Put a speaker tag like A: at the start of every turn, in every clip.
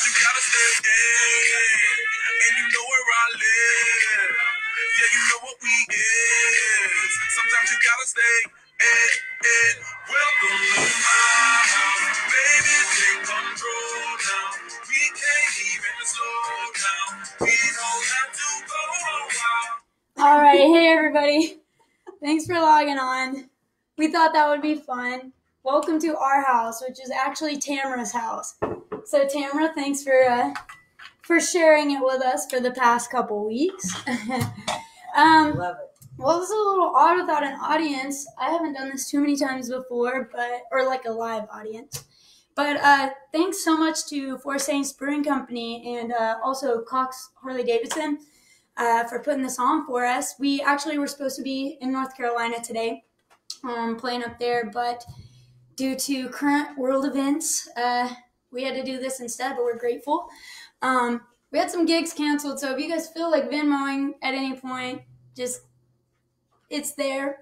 A: You gotta stay and you know where I live. Yeah, you know what we is. Sometimes you gotta stay in. Welcome to my house, baby, take control now. We can't even slow down. We don't have to go.
B: All right, hey everybody. Thanks for logging on. We thought that would be fun. Welcome to our house, which is actually Tamara's house. So Tamara, thanks for uh, for sharing it with us for the past couple weeks. um,
C: Love it.
B: well, this is a little odd without an audience. I haven't done this too many times before, but or like a live audience. But uh, thanks so much to Four Saints Brewing Company and uh, also Cox Harley Davidson uh, for putting this on for us. We actually were supposed to be in North Carolina today, um, playing up there, but due to current world events, uh, we had to do this instead. But we're grateful. Um, we had some gigs canceled, so if you guys feel like Venmoing at any point, just it's there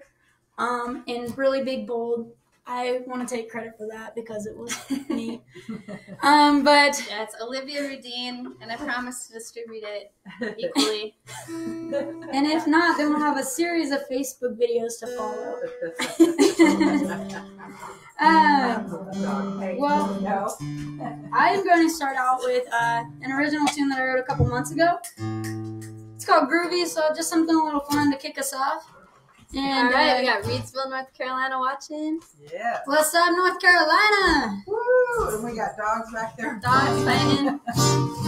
B: um, in really big bold. I want to take credit for that because it was me. Um, but
D: Yeah, it's Olivia Rudeen, and I promise to distribute it equally.
B: and if not, then we'll have a series of Facebook videos to follow. Um, well-
C: no.
B: I am going to start out with uh, an original tune that I wrote a couple months ago. It's called Groovy, so just something a little fun to kick us off.
D: All
B: And
D: right, we
B: uh,
D: got Reidsville, North Carolina watching.
C: yeah.
B: what's up, North Carolina?
C: Woo! And we got dogs back there.
B: Dogs fighting.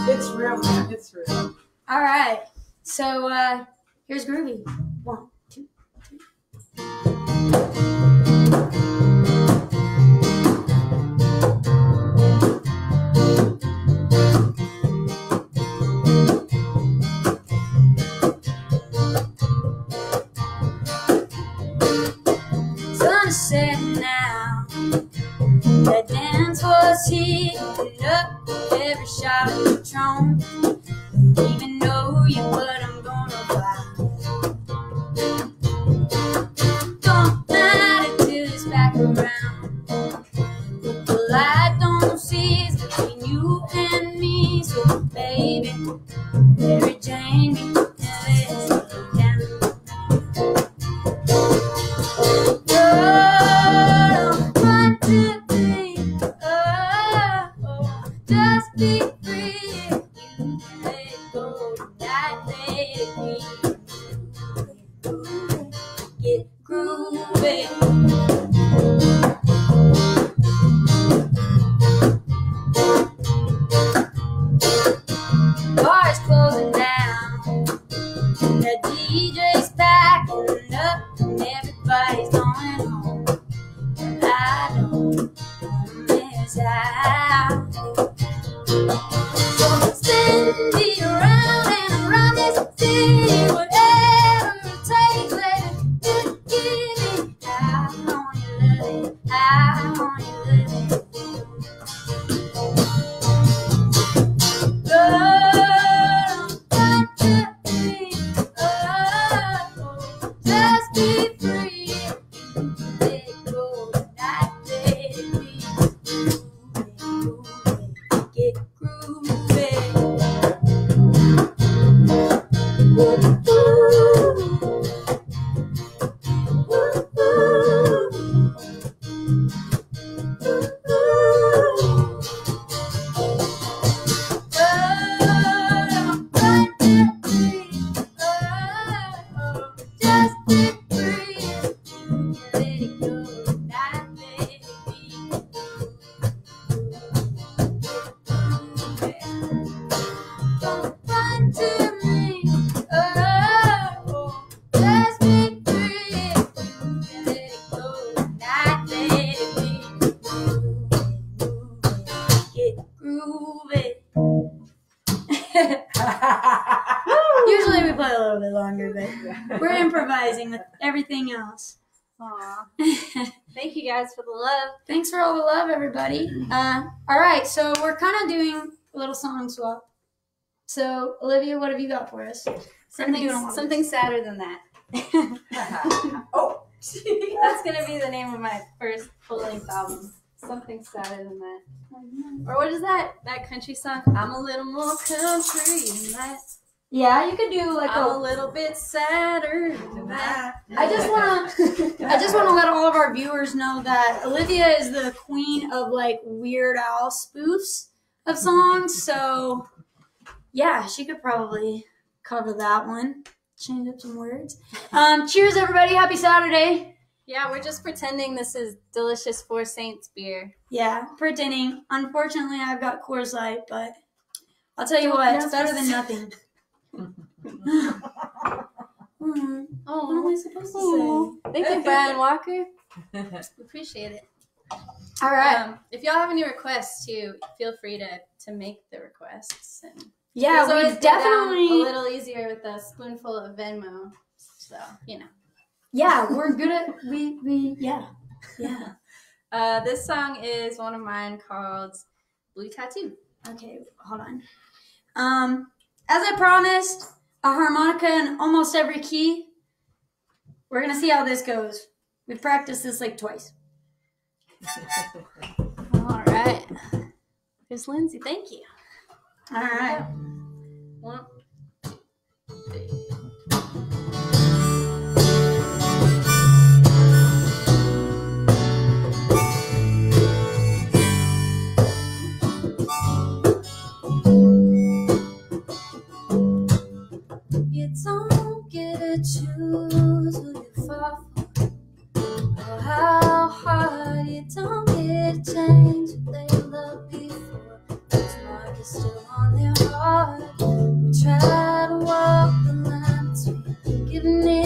C: It's real, man. It's real.
B: All right, so uh, here's Groovy. One, two, three. Was heating up. Every shot of Patron. Even guys for the love.
E: Thanks for all the love, everybody. Uh, all right, so we're kind of doing a little song swap. So, Olivia, what have you got for us?
B: Something,
E: do it on
B: something sadder than that.
C: oh.
B: That's gonna be the name of my first full length album. Something sadder than that. Or what is that? That country song? I'm a little more country than that.
E: Yeah, you could do like
B: I'm a
E: a.
B: little bit sadder.
E: I just want to. I just want to let all of our viewers know that Olivia is the queen of like Weird Al spoofs of songs. So, yeah, she could probably cover that one. Change up some words. Um, cheers, everybody! Happy Saturday.
B: Yeah, we're just pretending this is delicious Four Saints beer.
E: Yeah, pretending. Unfortunately, I've got Coors Light, but I'll tell you what, it's better than nothing. Hmm, what am I supposed to
B: Thank you, Brian Walker. Appreciate it.
E: All right.
B: Um, if y'all have any requests too, feel free to to make the requests. And
E: yeah, we definitely.
B: a little easier with a spoonful of Venmo. So you know.
E: Yeah, we're good at we we yeah yeah.
B: Uh, this song is one of mine called Blue Tattoo.
E: Okay, hold on. Um, as I promised, a harmonica in almost every key. We're gonna see how this goes. We've practiced this like twice.
B: All right. Here's Lindsay. Thank you.
E: All right.
B: One,
E: choose who you fall for, or how hard you don't get to change who they love before. Those mark is still on their heart. We try to walk the line between giving in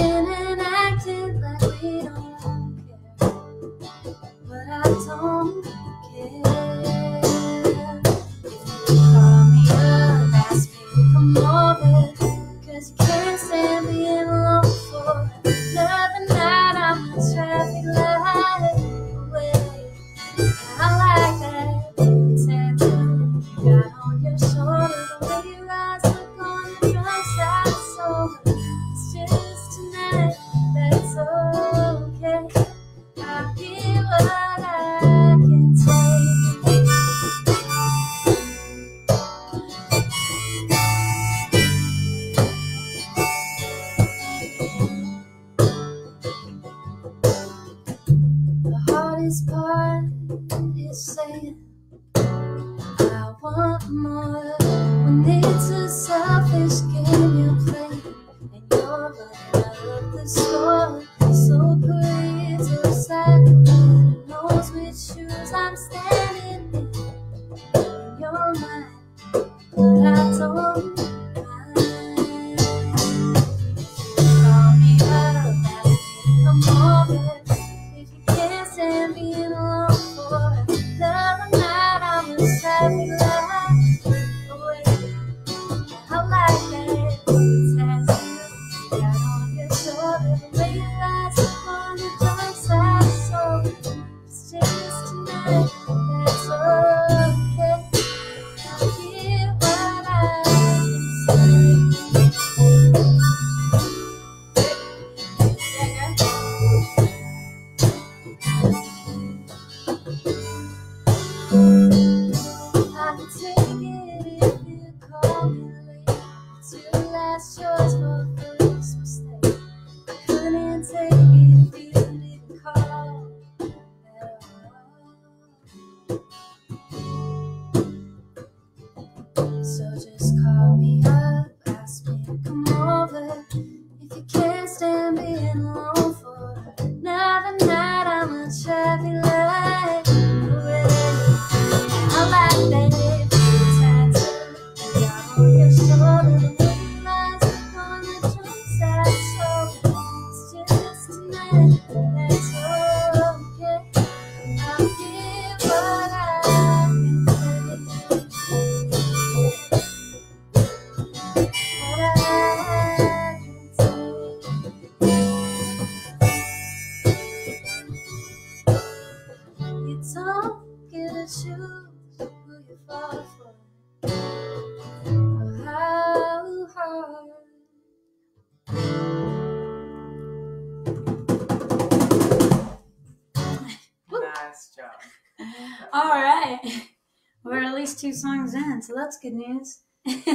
B: We're at least two songs in, so that's good news. um, hope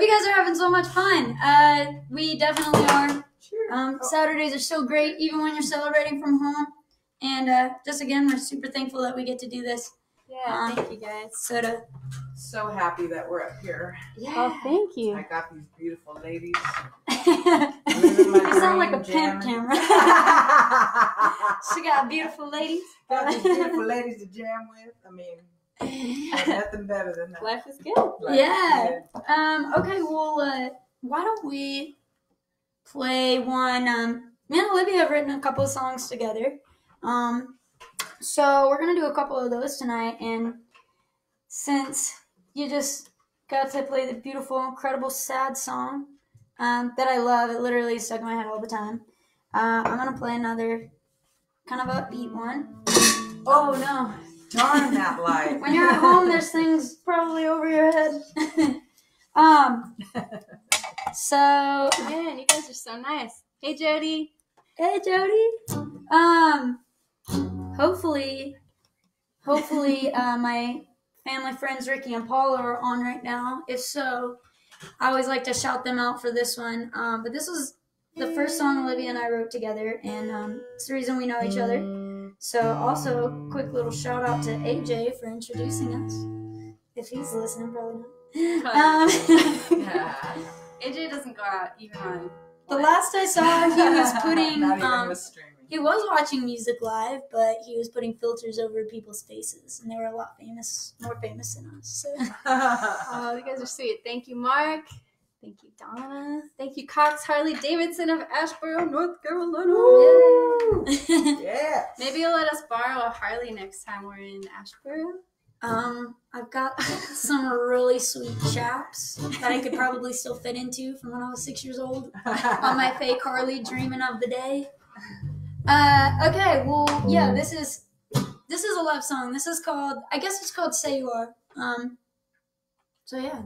B: you guys are having so much fun. Uh, we definitely are.
C: Sure.
B: Um, Saturdays are so great, even when you're celebrating from home. And uh, just again, we're super thankful that we get to do this.
D: Yeah, thank you guys.
B: So to
C: so happy that we're up here.
B: yeah,
D: Oh, thank you.
C: I got these beautiful ladies.
B: you sound like a
C: dream,
B: pimp,
C: jamming.
B: camera. she got beautiful ladies.
C: got these beautiful ladies to jam with. I mean, ain't nothing better than that.
D: Life is good.
C: Like,
B: Yeah. Um, okay, well, uh, why don't we play one? Um, me and Olivia have written a couple of songs together. Um, so we're gonna do a couple of those tonight. And since you just got to play the beautiful, incredible, sad song um, that I love, it literally stuck in my head all the time. Uh, I'm gonna play another kind of upbeat one. Oh no!
C: Darn that light.
B: when you're at home, there's things probably over your head. um. So,
D: Man, you guys are so nice. Hey, Jody.
B: hey Jody. Um. Hopefully, hopefully, uh, my family friends Ricky and Paula are on right now. If so, I always like to shout them out for this one. Um, but this was the first song Olivia and I wrote together, and um, it's the reason we know each other. So, also, a quick little shout out to AJ for introducing us. If he's listening, probably not. Um,
D: AJ doesn't go out even on.
B: the last I saw, he was putting.
C: Not even
B: Um,
C: with streaming.
B: he was watching music live, but he was putting filters over people's faces, and they were a lot famous, more famous than us. So.
D: Oh, you guys are sweet. Thank you, Mark. Thank you, Donna. Thank you, Cox Harley Davidson of Asheboro, North Carolina.
C: yeah.
D: Maybe you'll let us borrow a Harley next time we're in Asheboro.
B: um, I've got some really sweet chaps that I could probably still fit into from when I was six years old on my fake Harley, dreaming of the day. Uh, okay, well, yeah, this is this is a love song. This is called, I guess it's called "Say You Are." Um, so yeah.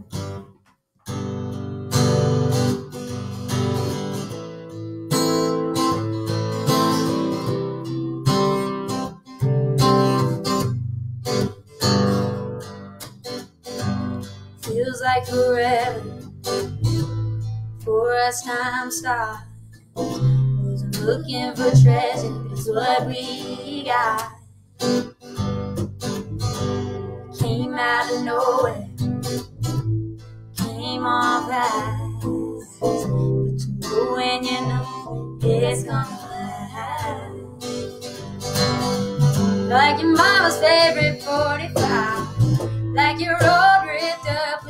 B: Feels like forever for us time stops. Wasn't looking for treasure, it's what we got. Came out of nowhere, came on fast. But you know when you know it's gonna last. Like your mama's favorite 45, like your old ripped up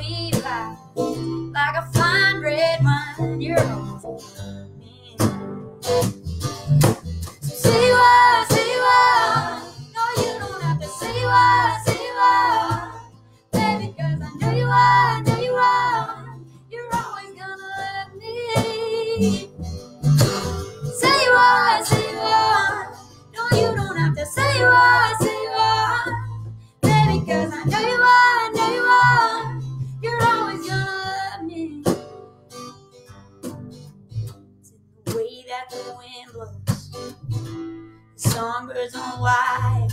B: songbirds on wires.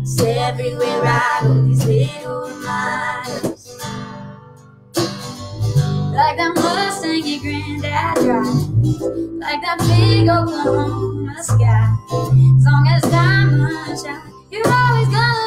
B: It's everywhere I go, these little reminders. Like that Mustang your granddad drives. Like that big Oklahoma sky. As long as diamonds shine, you're always gonna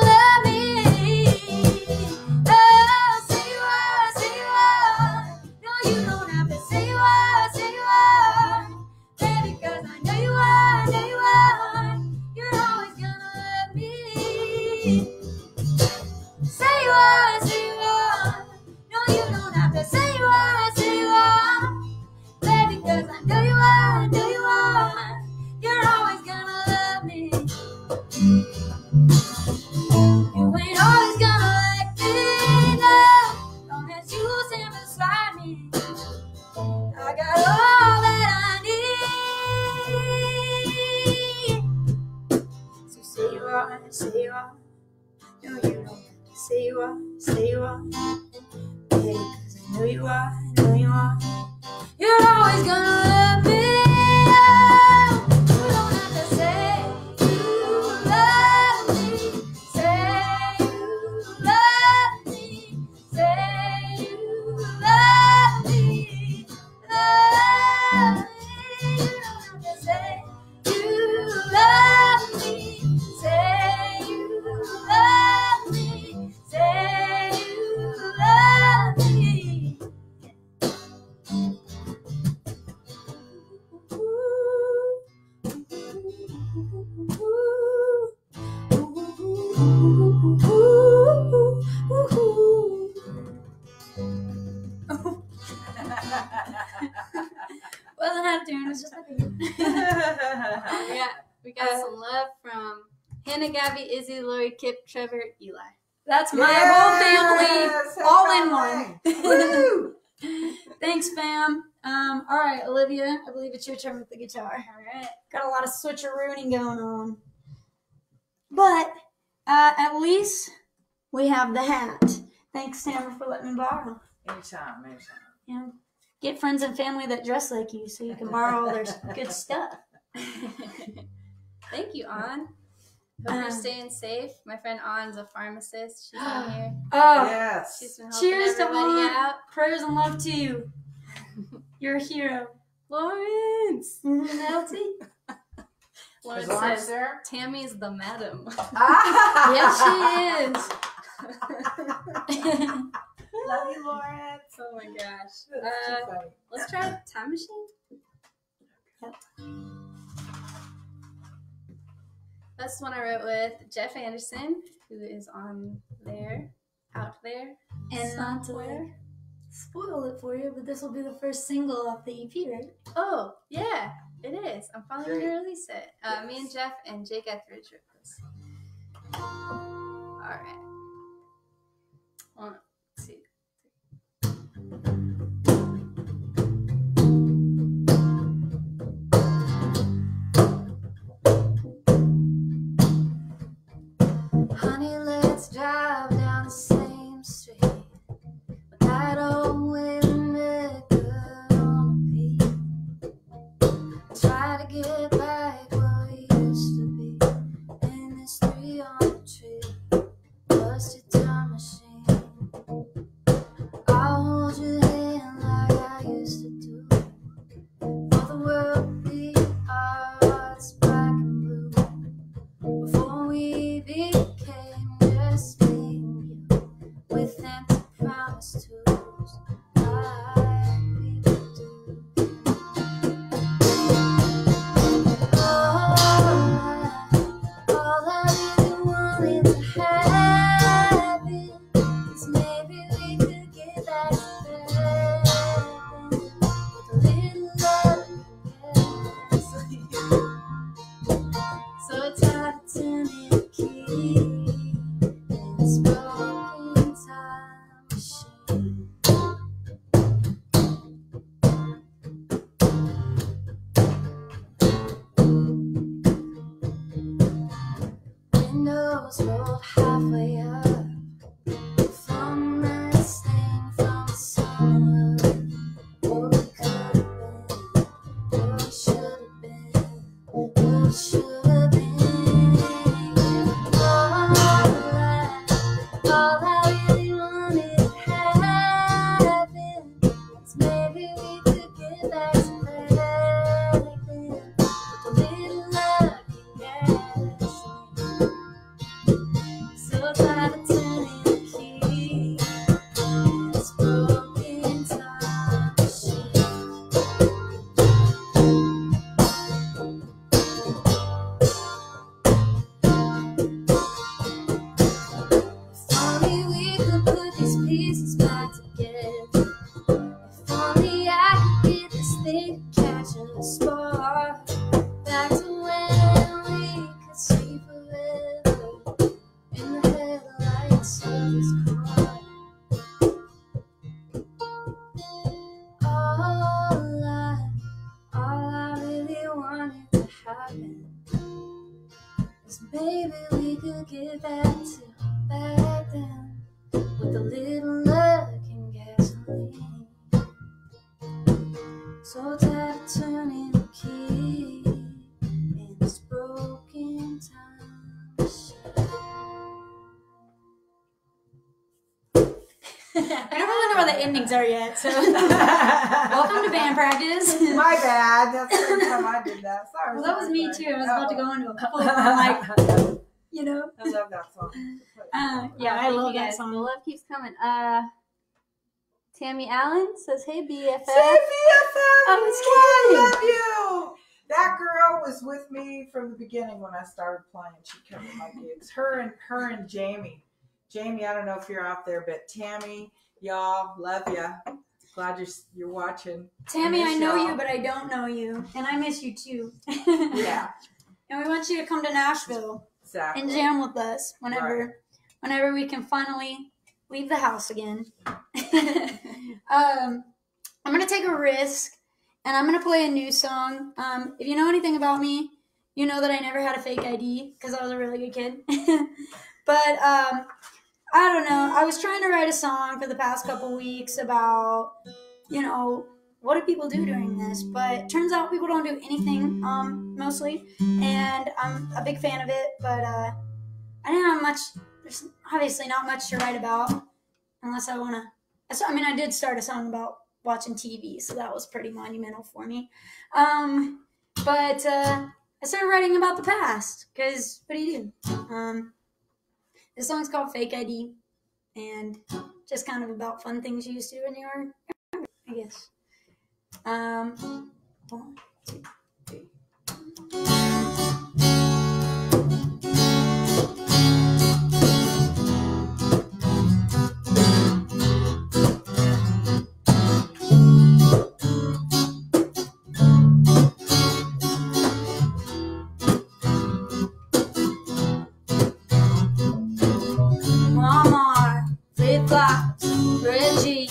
E: Hannah, Gabby, Izzy, Lori, Kip, Trevor, Eli.
B: That's my
C: Yes,
B: whole family, all in one. Thanks, fam. Um, all right, Olivia, I believe it's your turn with the guitar.
E: All right.
B: Got a lot of switcherooning going on. But uh, at least we have the hat. Thanks, Tamara, for letting me borrow.
C: Anytime, anytime.
B: You know, get friends and family that dress like you so you can borrow all their good stuff.
E: Thank you, An. Hope
B: Um,
E: you're staying safe. My friend An's a pharmacist. She's on here.
B: Oh,
C: Yes.
E: She's been helping
B: cheers to
E: everybody
B: An.
E: out.
B: Prayers and love to you. You're a hero.
E: Lawrence.
B: LT.
E: Lawrence
C: Lawrence
E: says
C: there?
E: Tammy's the madam.
C: Ah!
B: Yes, she is.
C: Love you, Lawrence.
E: oh my gosh. Uh,
C: funny.
E: let's try a time machine. That's one I wrote with Jeff Anderson, who is on there, out there,
B: and not to
E: somewhere.
B: spoil it for you, but this will be the first single off the EP, right?
E: Oh, yeah, it is. I'm finally gonna release it. Uh, Me and Jeff and Jake Etheridge wrote this. All right. Get back to back then with a little luck and gasoline. So tired of turning the key in this broken time. I
B: don't really know where the endings are yet, so welcome to band practice.
C: My bad. That's the first time I did that. Sorry.
B: Well, that was me too. I was about to go into a couple of them, like, you know.
C: I love that song.
B: Uh, yeah, I love that
E: guys.
B: song.
E: The love keeps coming. Uh, Tammy Allen says, "Hey BFF."
C: Say BFF.
B: I was
C: I love you. That girl was with me from the beginning when I started playing. She covered my gigs. Her and her and Jamie. Jamie, I don't know if you're out there, but Tammy, y'all, love ya. Glad you're you're watching.
B: Tammy, I
C: miss
B: know
C: y'all.
B: you, but I don't know you, and I miss you too.
C: Yeah.
B: and we want you to come to Nashville
C: Exactly.
B: and jam with us whenever whenever we can finally leave the house again. um, I'm gonna take a risk and I'm gonna play a new song. Um, if you know anything about me, you know that I never had a fake ID because I was a really good kid. but um, I don't know. I was trying to write a song for the past couple weeks about you know what do people do during this, but turns out people don't do anything um, mostly, and I'm a big fan of it. But uh, I didn't have much. There's obviously not much to write about unless I want to. I mean, I did start a song about watching TV, so that was pretty monumental for me. Um, but uh, I started writing about the past because what do you do? Um, this song's called Fake ID, and just kind of about fun things you used to do when you were, I guess. Um, one, two, three. Walmart, flip flops, Reggie,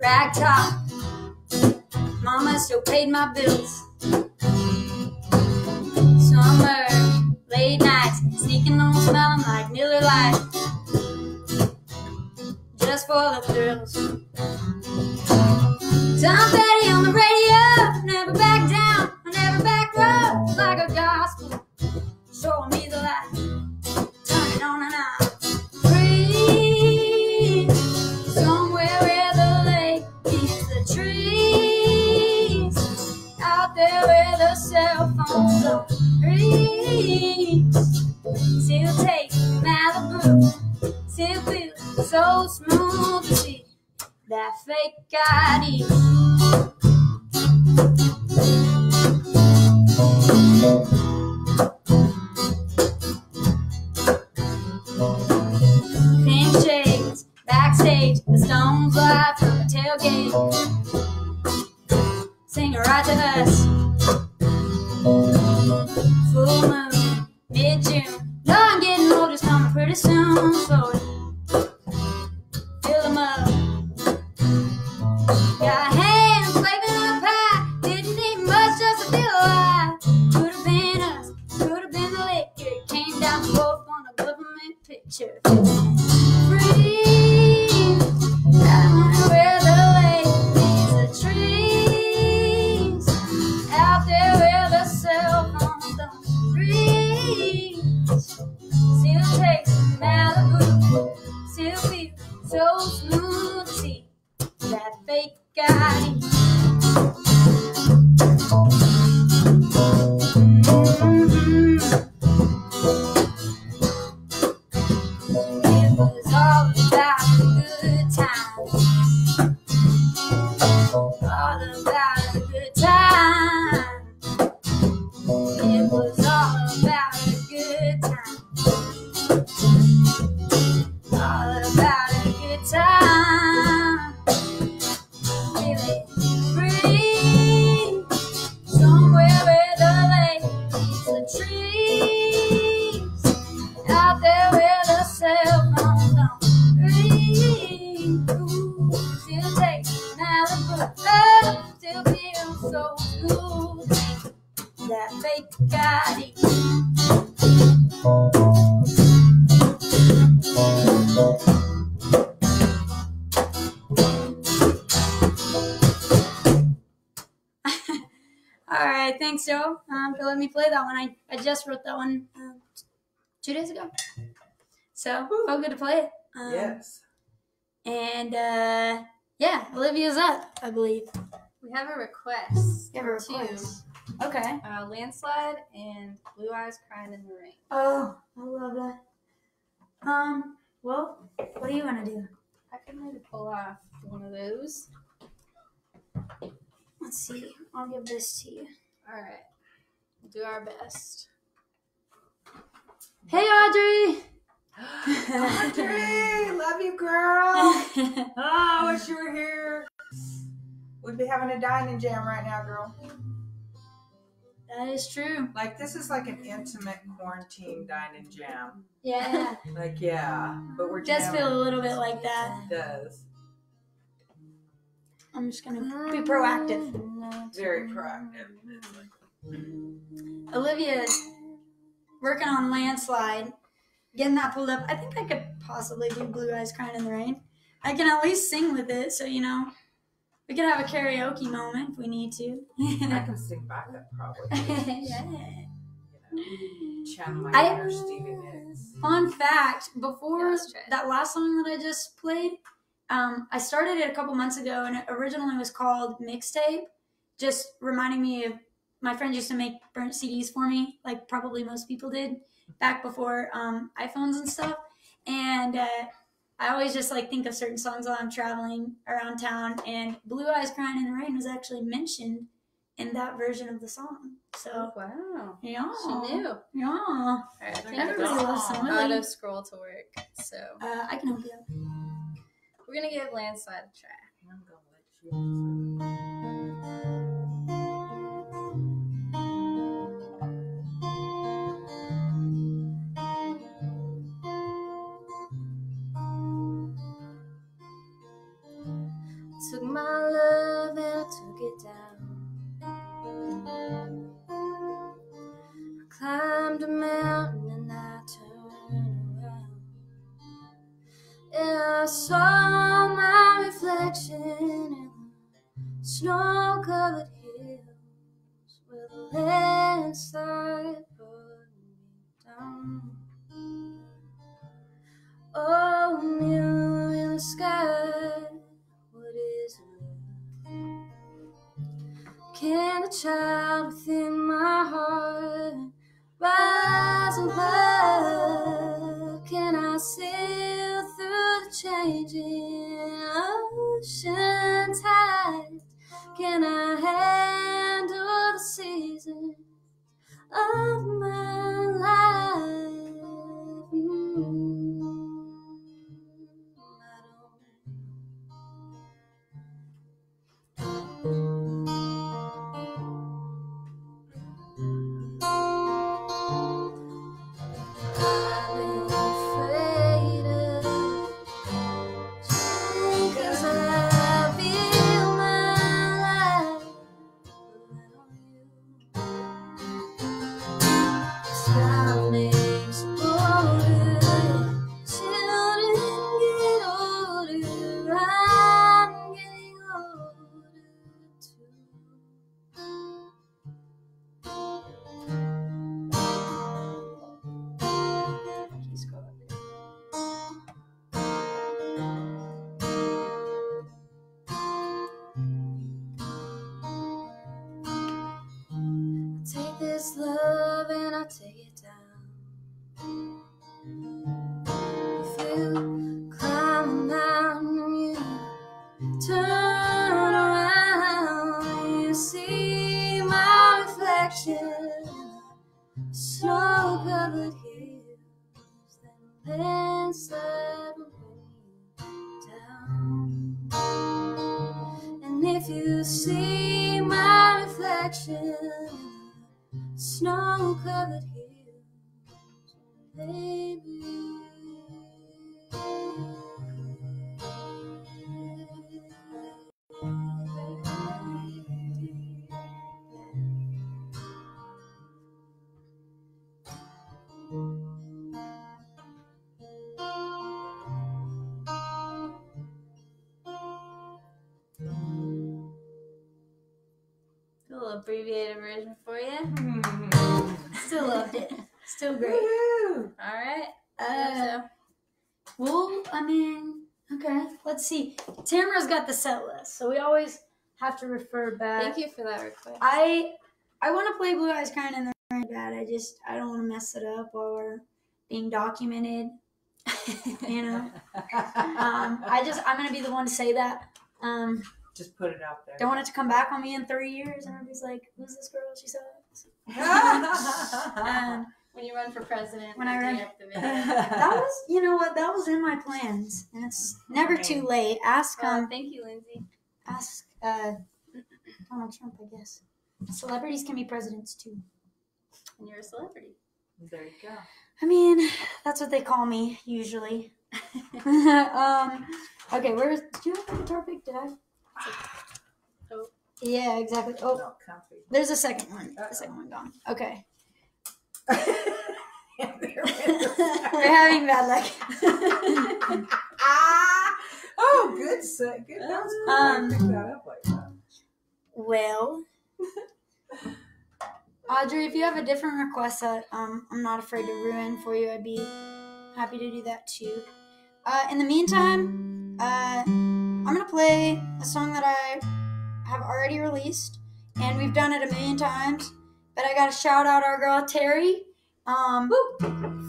B: rag top. Mama still paid my bills. Summer, late nights, sneaking on, smelling like Miller Lite. Just for the thrills. Just wrote that one um, two days ago, so felt good to play it. Um,
C: Yes.
B: And uh, yeah, Olivia's up, I believe.
E: We have a request.
B: You have a
E: Two.
B: request. Okay.
E: Uh, landslide and blue eyes crying in the rain.
B: Oh, I love that. Um. Well, what do you want to do?
E: I could maybe pull off one of those.
B: Let's see. I'll give this to you.
E: All right, we'll do our best.
B: Hey, Audrey.
C: Audrey, love you, girl. Oh, I wish you were here. We'd be having a dining jam right now, girl.
B: That is true.
C: Like this is like an intimate quarantine dining jam.
B: Yeah.
C: Like yeah, but we're just
B: feel a little bit like that.
C: It does.
B: I'm just gonna be proactive.
C: Very proactive.
B: Olivia's working on landslide, getting that pulled up. I think I could possibly do Blue Eyes Crying in the Rain. I can at least sing with it, so you know, we could have a karaoke moment if we need to.
C: I can sing backup probably.
B: yeah.
C: You know, channel my
B: I-
C: inner Stevie Nicks.
B: Fun fact: before
F: Let's try it.
B: that last song that I just played, um, I started it a couple months ago, and it originally was called Mixtape, just reminding me of my friend used to make burnt CDs for me, like probably most people did back before um, iPhones and stuff. And uh, I always just like think of certain songs while I'm traveling around town, and "Blue Eyes Crying in the Rain" was actually mentioned in that version of the song. So
F: wow.
B: yeah,
F: She knew. All
B: Yeah,
F: right, I think
B: everybody loves some
F: auto
B: Willie.
F: scroll to work. So
B: Uh, I can help you.
F: we're gonna give landslide a try.
E: My love and I took it down. I climbed a mountain and I turned around. And I saw my reflection in the snow covered hills where the landslide brought me down. Oh, mirror in the sky, Can a child within my heart rise above? Can I sail through the changing ocean tides? Can I handle the seasons of my life?
B: Let's see. Tamara's got the set list, so we always have to refer back.
F: thank you for that request.
B: I I want to play Blue Eyes Crying in the Rain bad. I just I don't want to mess it up while we're being documented. You know. Um, I just I'm gonna be the one to say that. Um,
C: Just put it out there.
B: don't want it to come back on me in three years and everybody's like, "Who's this girl? She sucks." Um,
F: when you run for president,
B: When I run-
F: dig up
B: that was, you know what? That was in my plans, and it's never too late. Ask
F: Uh,
B: um,
F: thank you, Lindsay.
B: ask uh, Donald Trump, I guess. Celebrities can be presidents too.
E: And you're a celebrity.
C: There you go.
B: I mean, that's what they call me usually. um, okay, where's? Did you have the guitar pick? Did I?
E: Oh.
B: Yeah, exactly. Oh, there's a second one. The second one gone. Okay.
C: And there it
B: We're having bad luck.
C: ah! Oh, good set. Good. That was cool.
B: Um,
C: that up like that.
B: well, Audrey, if you have a different request that um, I'm not afraid to ruin for you, I'd be happy to do that too. Uh, in the meantime, uh, I'm gonna play a song that I have already released, and we've done it a million times. But I gotta shout out our girl Terry. Um,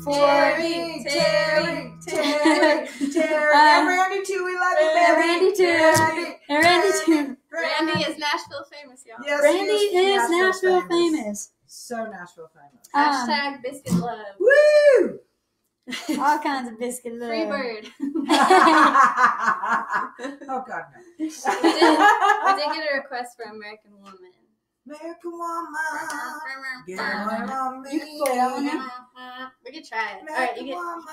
B: for
C: Terry, Terry, Terry, Terry.
B: Um,
C: and Randy too. We love you,
B: and
C: baby.
B: Randy too.
C: Randy,
B: and Randy too.
E: Randy is Nashville famous, y'all.
C: Yes,
B: Randy
C: he
B: is Nashville famous.
C: So Nashville famous.
B: Um,
E: Hashtag biscuit love.
C: Woo!
B: all kinds of biscuit love.
E: Free bird.
C: oh God, no.
E: We did, we did get a request for American Woman.
C: American woman, get
E: Uh,
C: on me.
B: You can play that one now.
E: We could try it. All right, you
C: American
E: get.
C: woman.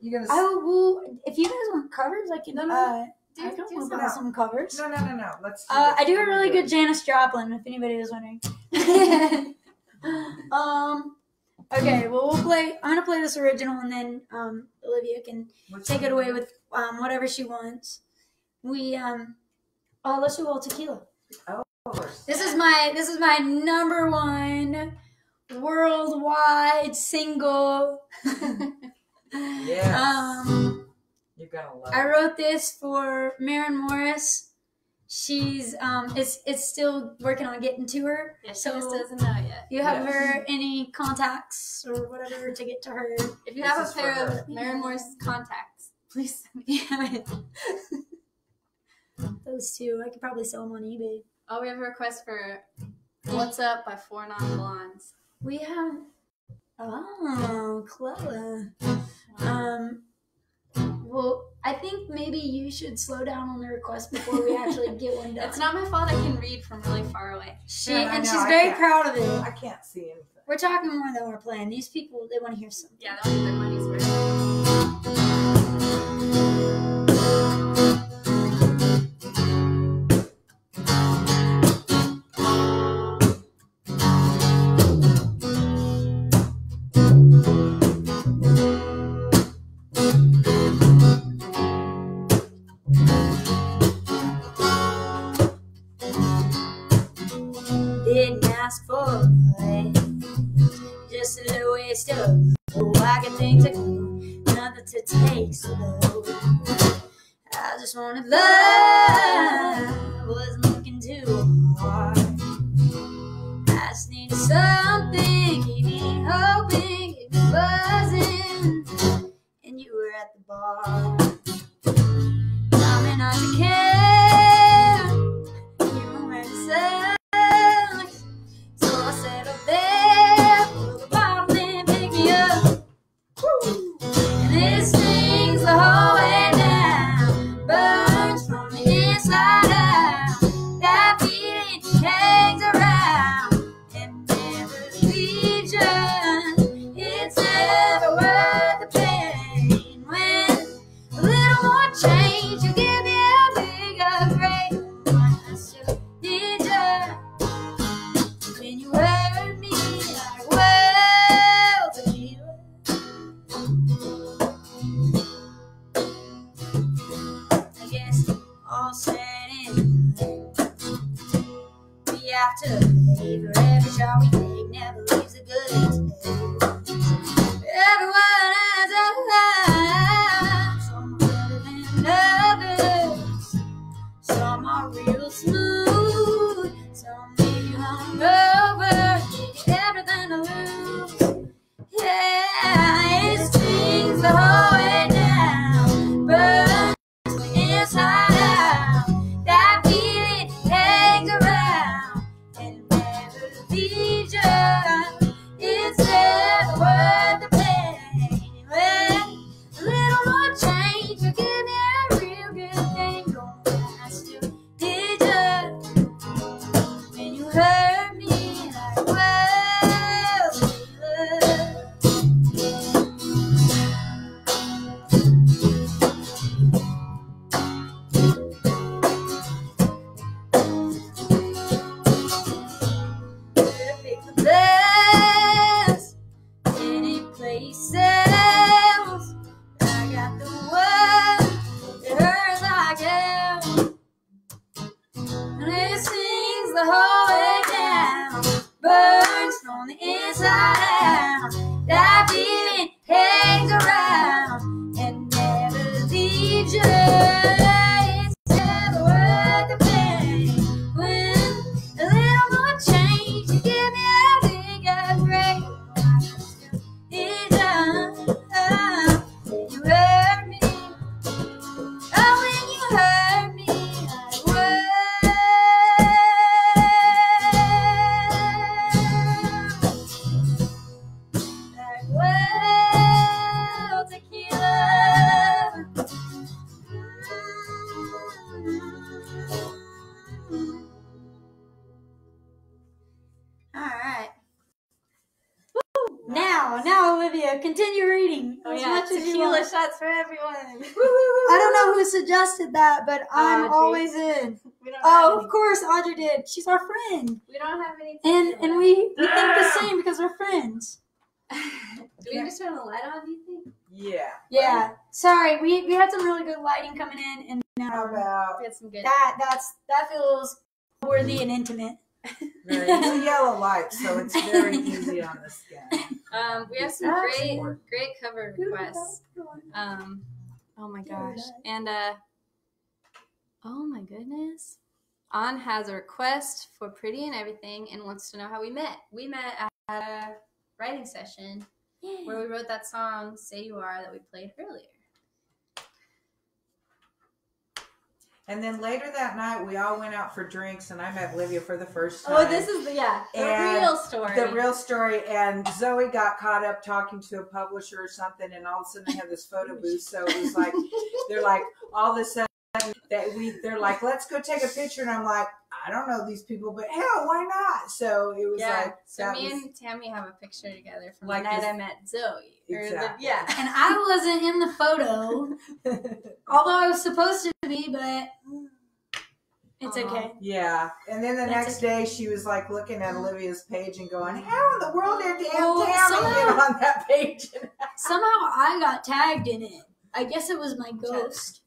C: You gonna?
B: I will. If you guys want covers, I can.
E: No, no,
B: uh,
E: Do,
B: I don't
E: do
B: want
E: some.
B: to some covers.
C: no, no, no, no. Let's.
B: Uh. I do a really good Janis Joplin. If anybody was wondering. um. Okay. Well, we'll play. I'm gonna play this original, and then um, Olivia can
C: Which
B: take it away with um, whatever she wants. We um. Oh, let's do all tequila.
C: Of course.
B: This is my this is my number one worldwide single.
C: Yes.
B: Um,
C: You're gonna love.
B: I wrote this for Maren Morris. She's um, it's it's still working on getting to her.
E: Yeah, she
B: So-
E: just doesn't know yet.
B: You have
C: Yes.
B: her any contacts or whatever to get to her?
E: If you
C: This
E: have a pair of Maren Morris contacts, please send me.
B: Those two, I could probably sell them on eBay.
E: Oh, we have a request for What's Up by Four Non Blondes.
B: We have. Oh, clever. Um. Well, I think maybe you should slow down on the request before we actually get one done.
E: It's not my fault I can read from really far away.
B: She
C: Yeah, I
B: and
C: know,
B: she's
C: I
B: very
C: can't-
B: proud of it.
C: I can't see anything.
B: We're talking more than we're playing. These people, they want to hear something.
E: Yeah, that was their money's worth.
B: Love. Have of course, Audrey did. She's our friend,
E: we don't have any.
B: and and we we think the same because we're friends.
E: Do we just turn the light on? Do you think?
C: Yeah.
B: Yeah. Sorry, we we had some really good lighting coming in, and
C: How
B: now
C: about
E: We had some good.
B: that that's that feels worthy and intimate.
C: very, it's a yellow light, so it's very easy on the skin.
E: Um, we have some
B: That's
E: great,
C: more.
E: great cover requests. Um, oh my gosh, and uh, oh my goodness, On has a request for Pretty and Everything and wants to know how we met. We met at a writing session where we wrote that song "Say You Are" that we played earlier.
C: And then later that night, we all went out for drinks, and I met Olivia for the first oh, time.
E: Oh, this is the yeah, the
C: And
E: real story.
C: the real story. And Zoe got caught up talking to a publisher or something, and all of a sudden they have this photo booth. So it was like they're like all of a sudden that we they're like, let's go take a picture, and I'm like, I don't know these people, but hell, why not? So it was
E: yeah.
C: like
E: so me
C: was,
E: and Tammy have a picture together from
C: Like
E: the night
C: this-
E: I met Zoe. Or the-
C: Exactly.
E: yeah.
B: And I wasn't in the photo, although I was supposed to be, but it's
E: Aw.
B: okay.
C: yeah. And then the
B: That's
C: next day, she was like looking at Olivia's page and going, "How in the world did damn
B: Well,
C: Tammy get on that page?"
B: Somehow I got tagged in it. I guess it was my ghost.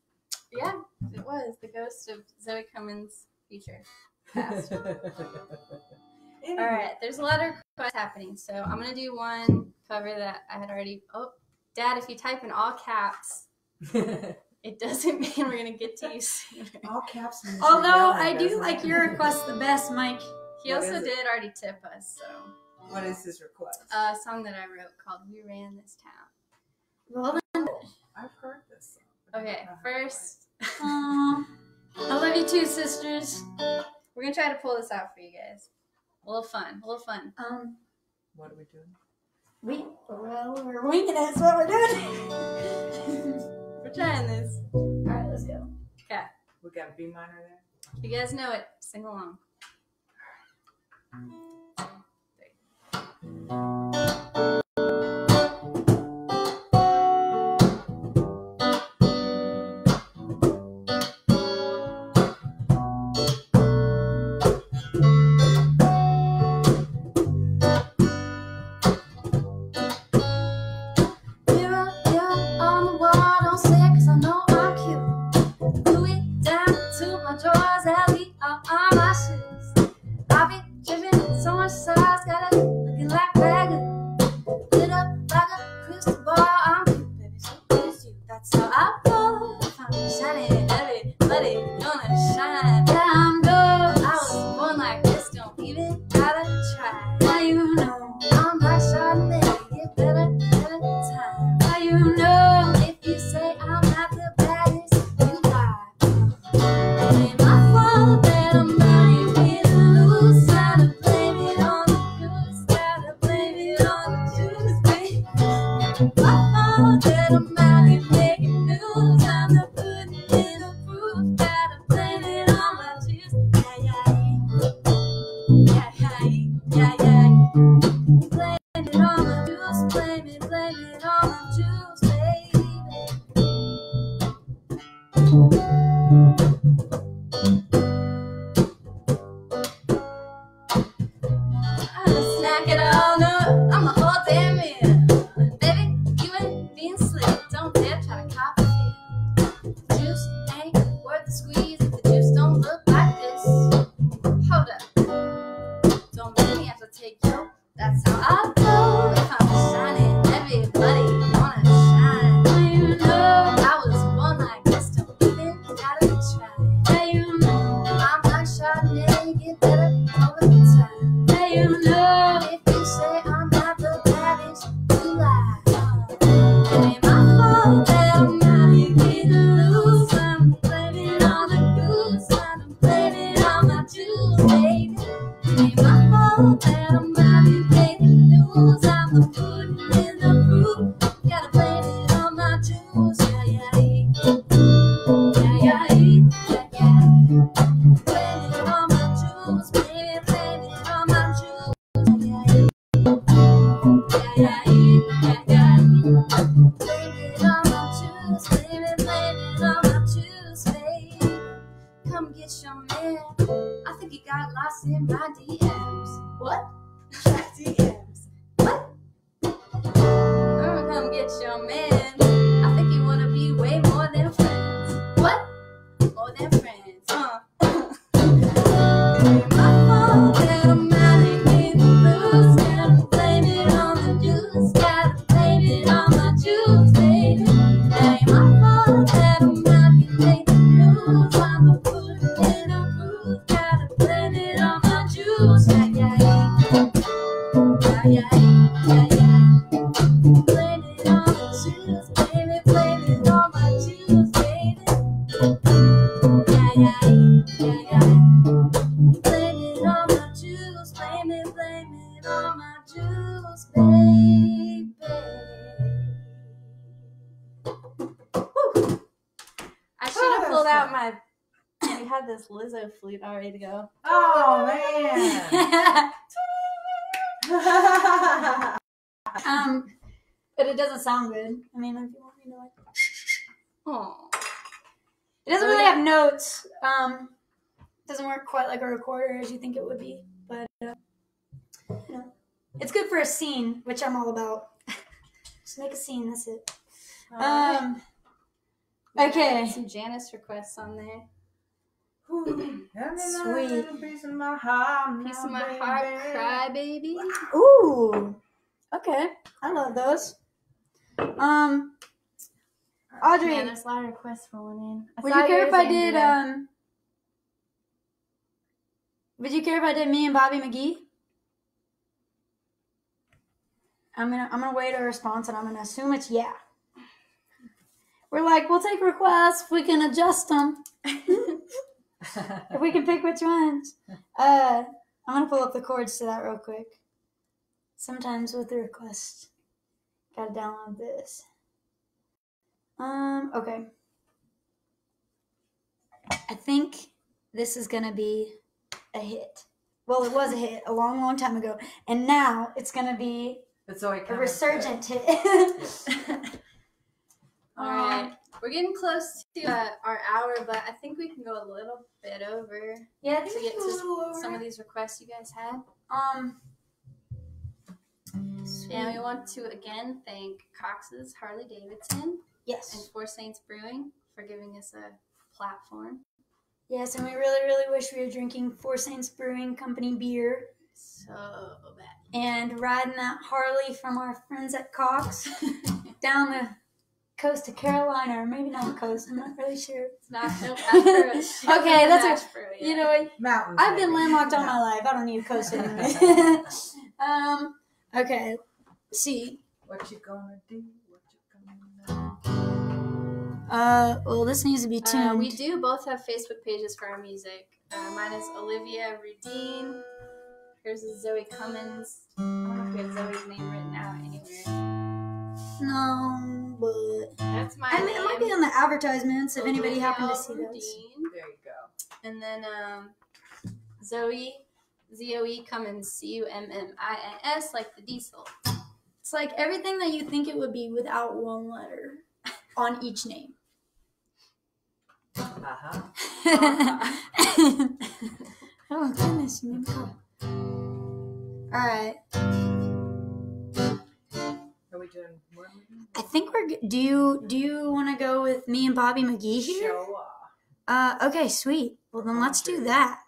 E: Yeah, it was the ghost of Zoe Cummins' feature. Past. All right, there's a lot of requests happening, so I'm gonna do one cover that I had already. Oh, Dad, if you type in all caps, it doesn't mean we're gonna get to you sooner.
C: All caps. means
B: Although I do
C: doesn't
B: like your request the best, Mike.
E: He
C: What
E: also did already tip us, so
C: What is his request?
E: a song that I wrote called "We Ran This Town."
B: Well then,
C: I've heard this. Song,
E: Okay,
C: don't know how it
E: first
B: aw. I love you too, sisters.
E: we're gonna try to pull this out for you guys. A little fun, a little fun.
B: Um.
C: What are we doing?
B: we well, we're winging it. Is what we're doing.
E: We're trying this.
B: All right, let's go.
C: We got a B minor there.
E: You guys know it. Sing along.
D: Mirror,
E: Lizzo flute all ready to go.
C: Oh man.
B: um, but it doesn't sound good. I mean, if you want me to it.
E: Oh,
B: It doesn't really have notes. Um, doesn't work quite like a recorder as you think it would be, but uh, you know, it's good for a scene, which I'm all about. Just make a scene. That's it. Um, okay.
E: Some Janis requests on there.
B: Sweet.
C: Piece of my heart,
E: Piece of my
C: baby.
E: heart, cry baby.
B: Ooh. Okay. I love those. Um, Audrey,
E: Man, there's a lot of requests rolling in. I
B: would you care if I did
E: Andrea.
B: um? Would you care if I did me and Bobby McGee? I'm gonna I'm gonna wait a response and I'm gonna assume it's yeah. We're like we'll take requests we can adjust them if we can pick which ones. Uh, I'm gonna pull up the chords to that real quick. Sometimes with the request, gotta download this. Um, okay. I think this is gonna be a hit. Well, it was a hit a long, long time ago, and now it's gonna be
C: It's
B: a resurgent hit.
E: All right, we're getting close to uh, our hour, but I think we can go a little bit over
B: Yeah,
E: to get to some of these requests you guys had.
B: Um,
E: And we want to again thank Cox's Harley Davidson
B: Yes.
E: and Four Saints Brewing for giving us a platform.
B: yes, and we really, really wish we were drinking Four Saints Brewing Company beer
E: So bad.
B: and riding that Harley from our friends at Cox down the coast to Carolina, or maybe not the coast. I'm not really sure.
E: It's not no
B: Okay, that's a-
E: Asheboro,
B: You know, what?
C: Mountains.
B: I've been landlocked all
C: No.
B: my life. I don't need a coast anyway. um, okay. See.
C: What you gonna do? What you gonna do?
B: Uh, well, this needs to be tuned.
E: Uh, we do both have Facebook pages for our music. Uh, mine is Olivia Rudeen. Hers is Zoe Cummins. I don't know if we have Zoe's name written out anywhere.
B: No, but
E: That's my
B: I mean, it might be on the advertisements if anybody
E: Olivia
B: happened to see those.
E: Rudeen.
C: There you go.
E: And then um, Zoe, Z O E Cummins, C U M M I N S, like the diesel.
B: It's like everything that you think it would be without one letter on each name.
C: Uh-huh.
B: oh goodness, you made me cry. All right, I think we're. Do you do you want to go with me and Bobby McGee here?
C: Show.
B: Uh, okay, sweet. Well, then let's do that.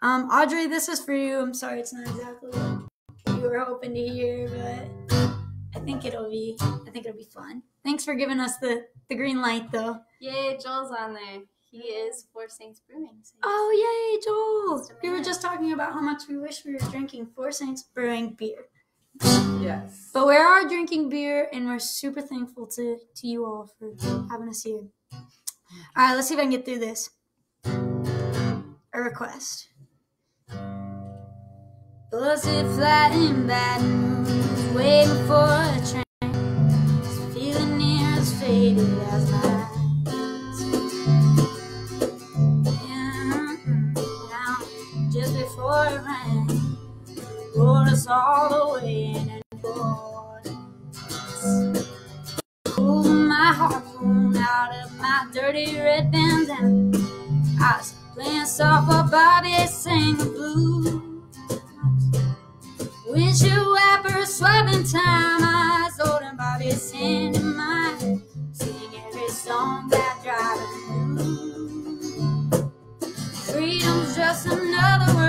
B: Um, Audrey, this is for you. I'm sorry, it's not exactly what you were hoping to hear, but I think it'll be. I think it'll be fun. Thanks for giving us the the green light, though.
E: Yay, Joel's on there. He is Four Saints Brewing. So
B: Oh yay, Joel! We were just talking about how much we wish we were drinking Four Saints Brewing beer,
C: Yes.
B: but we are drinking beer, and we're super thankful to to you all for having us here. All right, let's see if I can get through this. A request. Baton Rouge, waiting for a train. This feeling near faded as us all the way in and forth. Pulling my heart out of my dirty red bandana. I was Playing soft while Bobby sang the blues. Windshield wiper swapping time, eyes holding Bobby's hand in mine. Sing every song that driving through. Freedom's just another word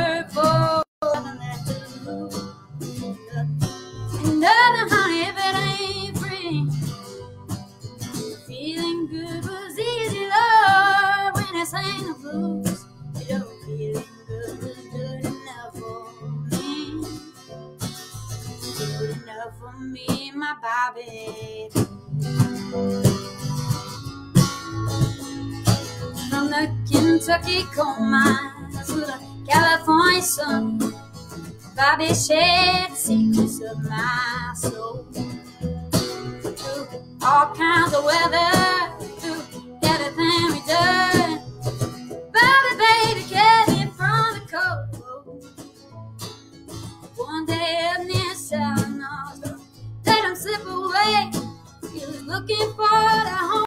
B: nothing, honey, if it ain't free. Feeling good was easy, love, when I sang the blues. You know, feeling good was good enough for me. Good enough for me, my Bobby. From the Kentucky coal mines to the California sun, Bobby shared secrets of my soul. Through all kinds of weather, through everything we done, Bobby baby kept me from the cold. One day up near South North, let him slip away. He was looking for the home,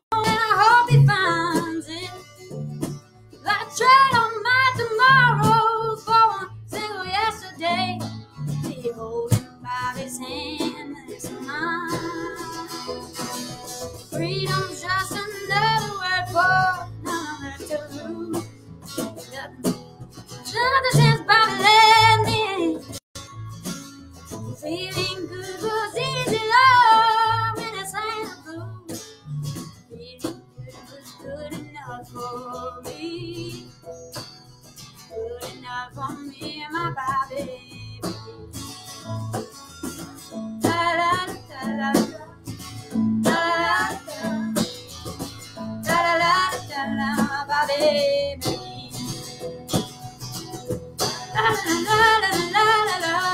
B: me. Good enough for me and my baby. Da da da da da da da da, Bobby. La la la la la la la. La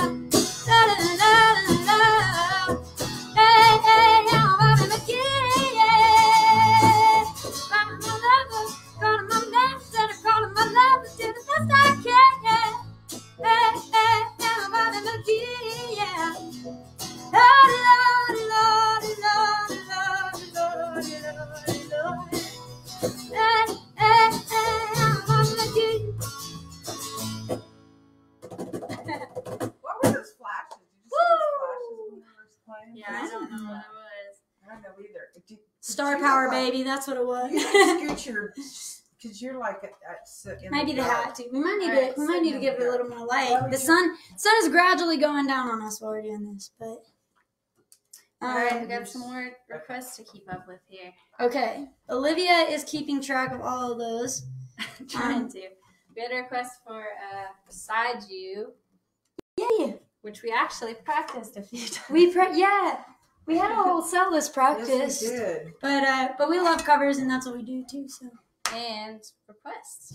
B: baby. That's what it was.
C: You can scoot your, because you're like at, at, sit in
B: Might be the
C: dark.
B: hat too. We might need
E: Alright,
B: to. We might need to give it a little more light. The
C: you-
B: sun, sun is gradually going down on us while we're doing this, but.
E: All right,
B: um,
E: we got some more requests to keep up with here.
B: Okay, Olivia is keeping track of all of those.
E: Trying to. We had a request for uh, "Beside You,"
B: Yay!
E: which we actually practiced a few times.
B: We pre- yeah, we had a whole set list practice,
C: Yes, we did.
B: but uh, but we love covers and that's what we do too. So,
E: and requests.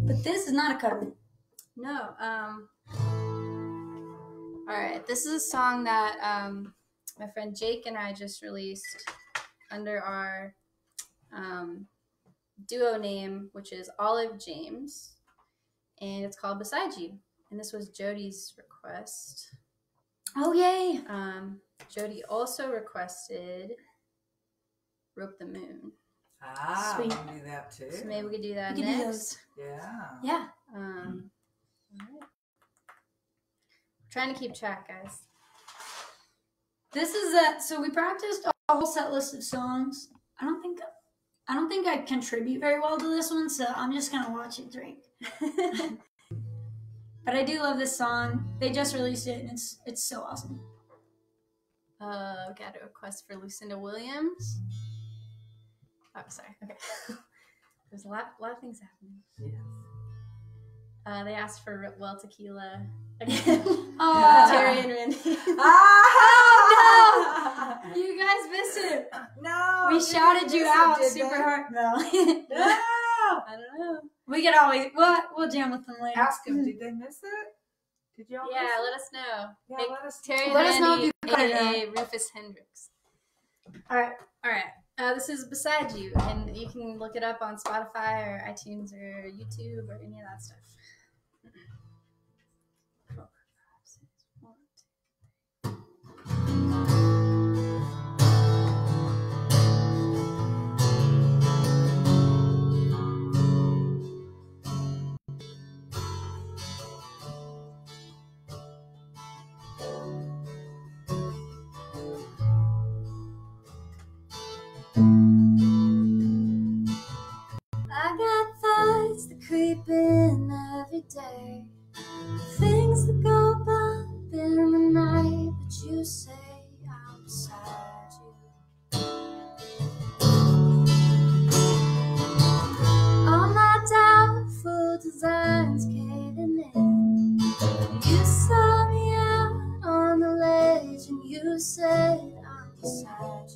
B: but this is not a cover.
E: No. Um. All right. This is a song that um, my friend Jake and I just released under our um, duo name, which is Olive James, and it's called "Beside You." And this was Jody's request.
B: Oh yay!
E: Um, Jody also requested "Rope the Moon,"
C: Ah,
B: Sweet.
C: we can do that too.
E: so maybe we could do that
B: We can do
E: next.
C: Yeah.
B: Yeah.
E: Um, all right. Trying to keep track, guys.
B: This is a so we practiced a whole set list of songs. I don't think I don't think I contribute very well to this one, so I'm just gonna watch it drink. but I do love this song. They just released it and it's it's so awesome.
E: Uh, got a request for Lucinda Williams. Oh, sorry. Okay. There's a lot, lot of things happening.
C: Yes.
E: Uh, they asked for Well Tequila again.
B: Oh,
E: Terry and Randy.
C: Ah!
B: You guys missed it.
C: No.
B: We shouted you out super hard. No.
C: No.
E: I don't know.
B: we could always we'll, we'll jam with them later.
C: Ask them, did they miss it? Did y'all
E: Yeah,
C: miss
E: let
C: it?
E: us know.
C: Yeah, let us
E: Terry
B: Let us know if you cut it
E: aka Rufus Hendricks.
B: All right.
E: All right. Uh, this is Beside You, and you can look it up on Spotify or iTunes or YouTube or any of that stuff. Nights that creep in every day. Things that go bump in the night, but you say I'm beside you. All my doubtful designs caving in. You saw me out on the ledge and you said I'm beside you.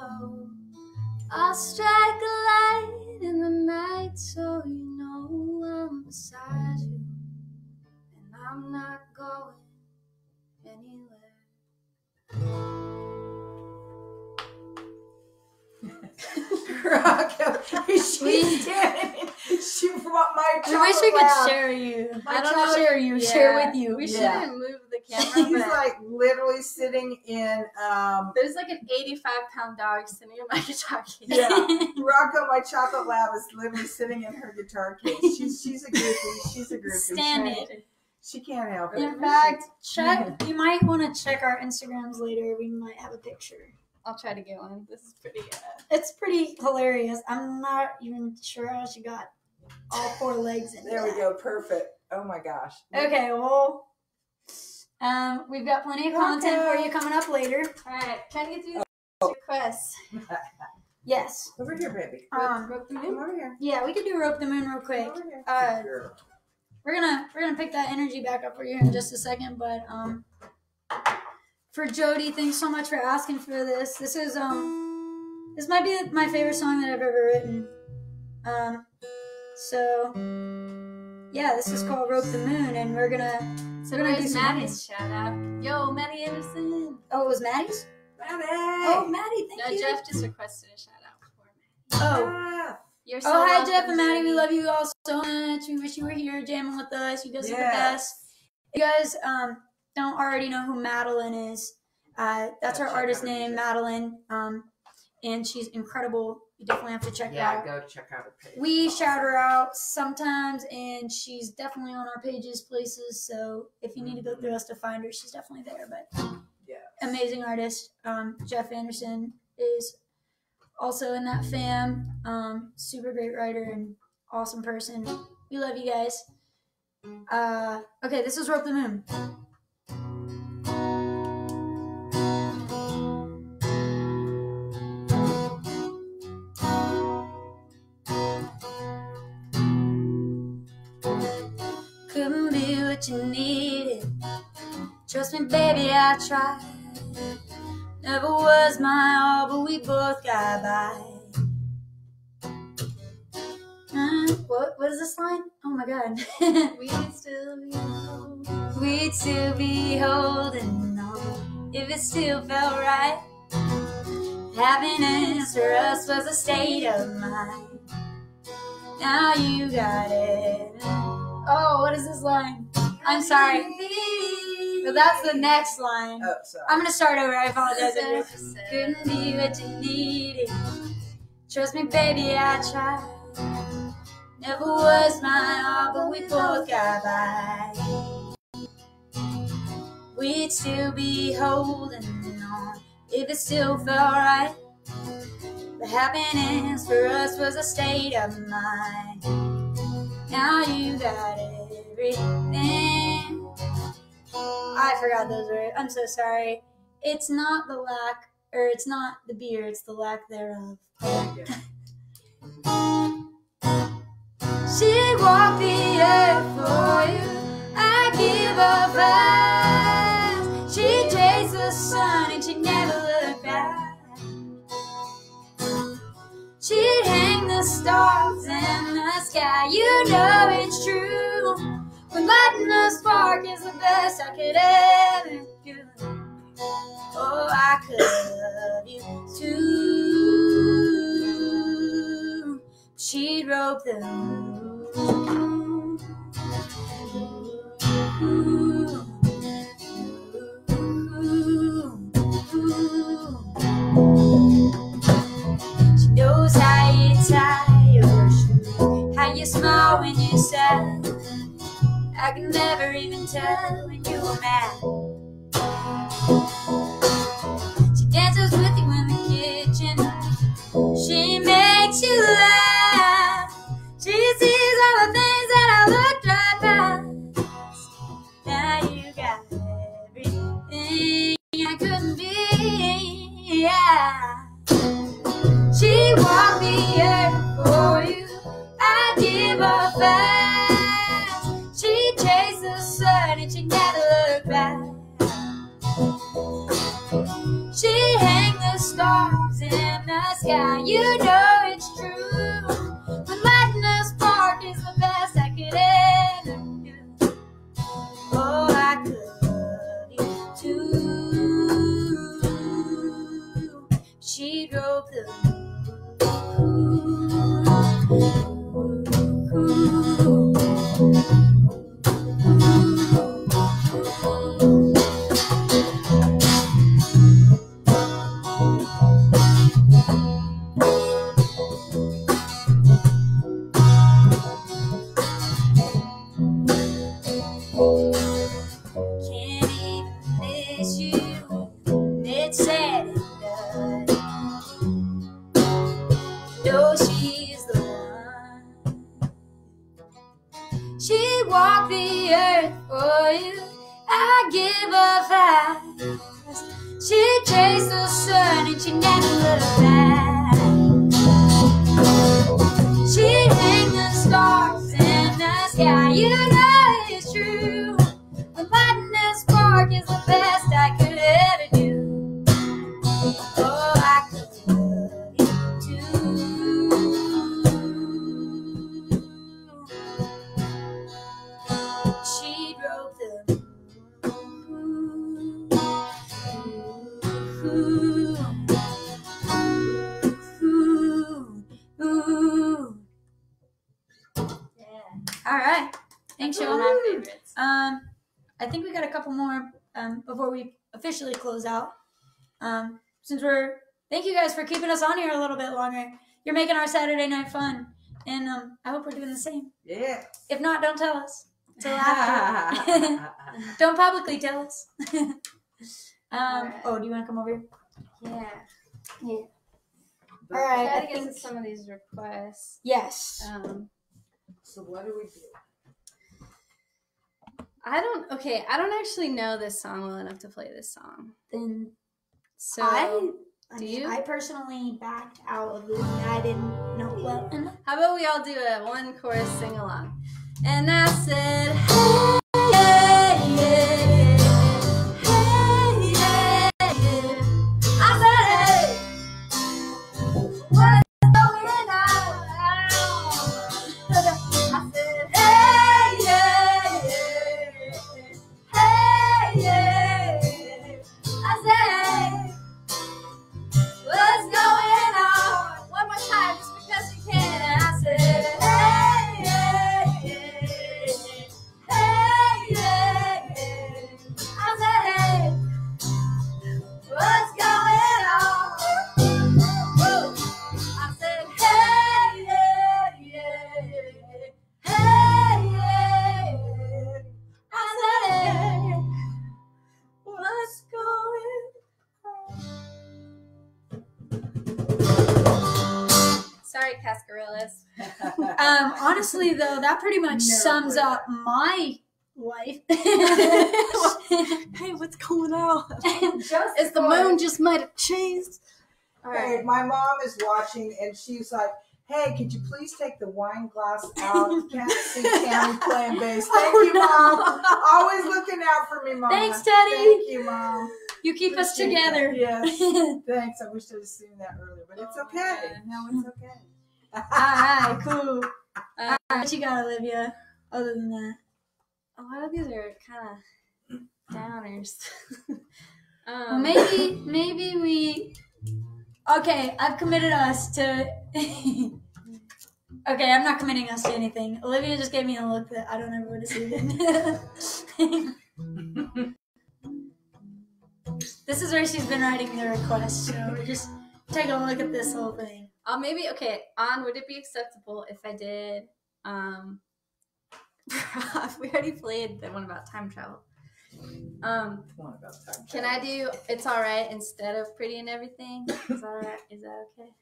E: Sinking I'll strike a light in the night so you know I'm beside you. And I'm not going anywhere.
C: Raquel, she's standing. She brought my
B: I wish we could
C: lab.
B: share you.
C: My
B: I don't know share you.
G: Yeah,
B: Share with you.
G: We
C: Yeah.
G: shouldn't move the camera,
C: He's
G: but
C: like literally sitting in um
G: there's like an 85 pound dog sitting in my guitar case.
C: yeah. Rocco, my chocolate lab is literally sitting in her guitar case. She's she's a groupie. She's a groupie.
B: Stand
C: she,
B: it.
C: She can't help it.
B: In fact, check. You might want to check our Instagrams later. We might have a picture.
G: I'll try to get one. This is pretty. Uh,
B: It's pretty hilarious. I'm not even sure how she got all four legs in.
C: there we go. Perfect. Oh my gosh.
B: Okay, well, um, we've got plenty of content for you coming up later.
G: all right, trying to get through
C: Oh.
G: the requests.
B: Yes.
C: Over here, baby.
B: Um,
G: Rope the moon?
C: over here.
B: yeah, we could do rope the moon real quick.
C: Over here.
B: Uh,
C: Good girl.
B: we're gonna we're gonna pick that energy back up for you in just a second, but um, for Jody, thanks so much for asking for this. This is um, this might be my favorite song that I've ever written. Um, so yeah, this is called "Rope the Moon," and we're gonna.
G: So
B: We're gonna do
G: Maddie's shout out? Yo, Maddie Anderson.
B: Oh, it was Maddie's.
C: Maddie.
B: Oh, Maddie, thank
G: No,
B: you.
G: Jeff just requested a shout out for me.
B: Oh.
G: You're so
B: Oh, hi,
G: welcome,
B: Jeff and Maddie. We love you all so much. We wish you were here jamming with us. You guys are the best. If you guys um, don't already know who Madeline is, uh, that's
C: Yeah,
B: her artist name. Madeline. Um, and she's incredible. You definitely have to check
C: Yeah,
B: her out.
C: Yeah, go check out her page.
B: We
C: It's
B: shout her out sometimes, and she's definitely on our pages, places. So if you need to go through us to find her, she's definitely there. But
C: Yes.
B: amazing artist. Um, Jeff Anderson is also in that fam. Um, super great writer and awesome person. We love you guys. Uh, okay, this is Rope the Moon. I tried. Never was my all, but we both got by. Uh, what what is this line? Oh my god.
E: We still be home.
B: We'd still be holding on if it still felt right. Happiness for us was a state of mind. Now you got it. Oh, what is this line? I'm sorry. But that's the next line.
C: Oh, sorry.
B: I'm gonna start over. I apologize.
E: Said-
B: Couldn't be what you needed. Trust me, baby, I tried. Never was my all, but we both got by. We'd still be holding on if it still felt right. The happiness for us was a state of mind. Now you got everything. I forgot those words. I'm so sorry. It's not the lack, or it's not the beer, it's the lack thereof. She walked the earth for you. I give her fast. She chased the sun and she never looked back. She'd hang the stars in the sky. You know it's true. When lighting a spark is the best I could ever do. Oh, I could love you too. She'd rope the moon. She knows how you tie your shoe, how you smile when you're sad. I can never even tell when you were mad. Stars in the sky. You know it's true. Lighting a spark is the best I could ever do. Oh, I could love you too. She drove the Can't I give her fast. She chased the sun and she never looked back. She'd hang the stars in the sky. You know it's true. The lighting a spark is the best I could ever Ooh, ooh, ooh. All right. Thanks, y'all.
E: my favorites.
B: Um, I think we got a couple more um, before we officially close out. Um, since we're thank you guys for keeping us on here a little bit longer. You're making our Saturday night fun, and um, I hope we're doing the same.
C: Yeah.
B: If not, don't tell us. Till after. don't publicly tell us. um, oh, do you want to come over here?
E: Yeah.
B: All right.
E: Try
B: I
E: to get
B: think
E: to some of these requests.
B: yes.
E: Um,
C: so what do we do?
E: I don't. Okay, I don't actually know this song well enough to play this song.
B: Then
E: So
B: I. I
E: do
B: mean,
E: you?
B: I personally backed out of it. I didn't know well enough.
E: How about we all do a one chorus sing along? And I said, hey,
B: pretty much
C: Never
B: sums up my life.
E: hey, what's going on?
C: Just
E: Is the moon just might have changed? All
C: Hey, my mom is watching, and she's like, "Hey, could you please take the wine glass out? Can't see Tammy playing bass. Thank you, mom. Always looking out for me, mom.
B: Thanks, Teddy.
C: Thank you, mom.
B: you keep us
C: Appreciate that.
B: together.
C: Yes. Thanks. I wish I'd have seen that earlier, but it's
E: Oh,
C: okay.
E: man.
C: No, it's okay.
B: All right, cool.
E: Uh,
B: What you got, Olivia? Other than that,
E: a lot of these are kind of downers. um,
B: maybe, maybe we. Okay, I've committed us to. okay, I'm not committing us to anything. Olivia just gave me a look that I don't ever want to see again. this is where she's been writing the request, so we're just take a look at this whole thing.
E: Uh, maybe okay. On would it be acceptable if I did? Um, we already played the one about time travel. Um,
C: One about time.
E: can I do "It's All Right" instead of "Pretty and Everything"? Is that all right? Is that okay?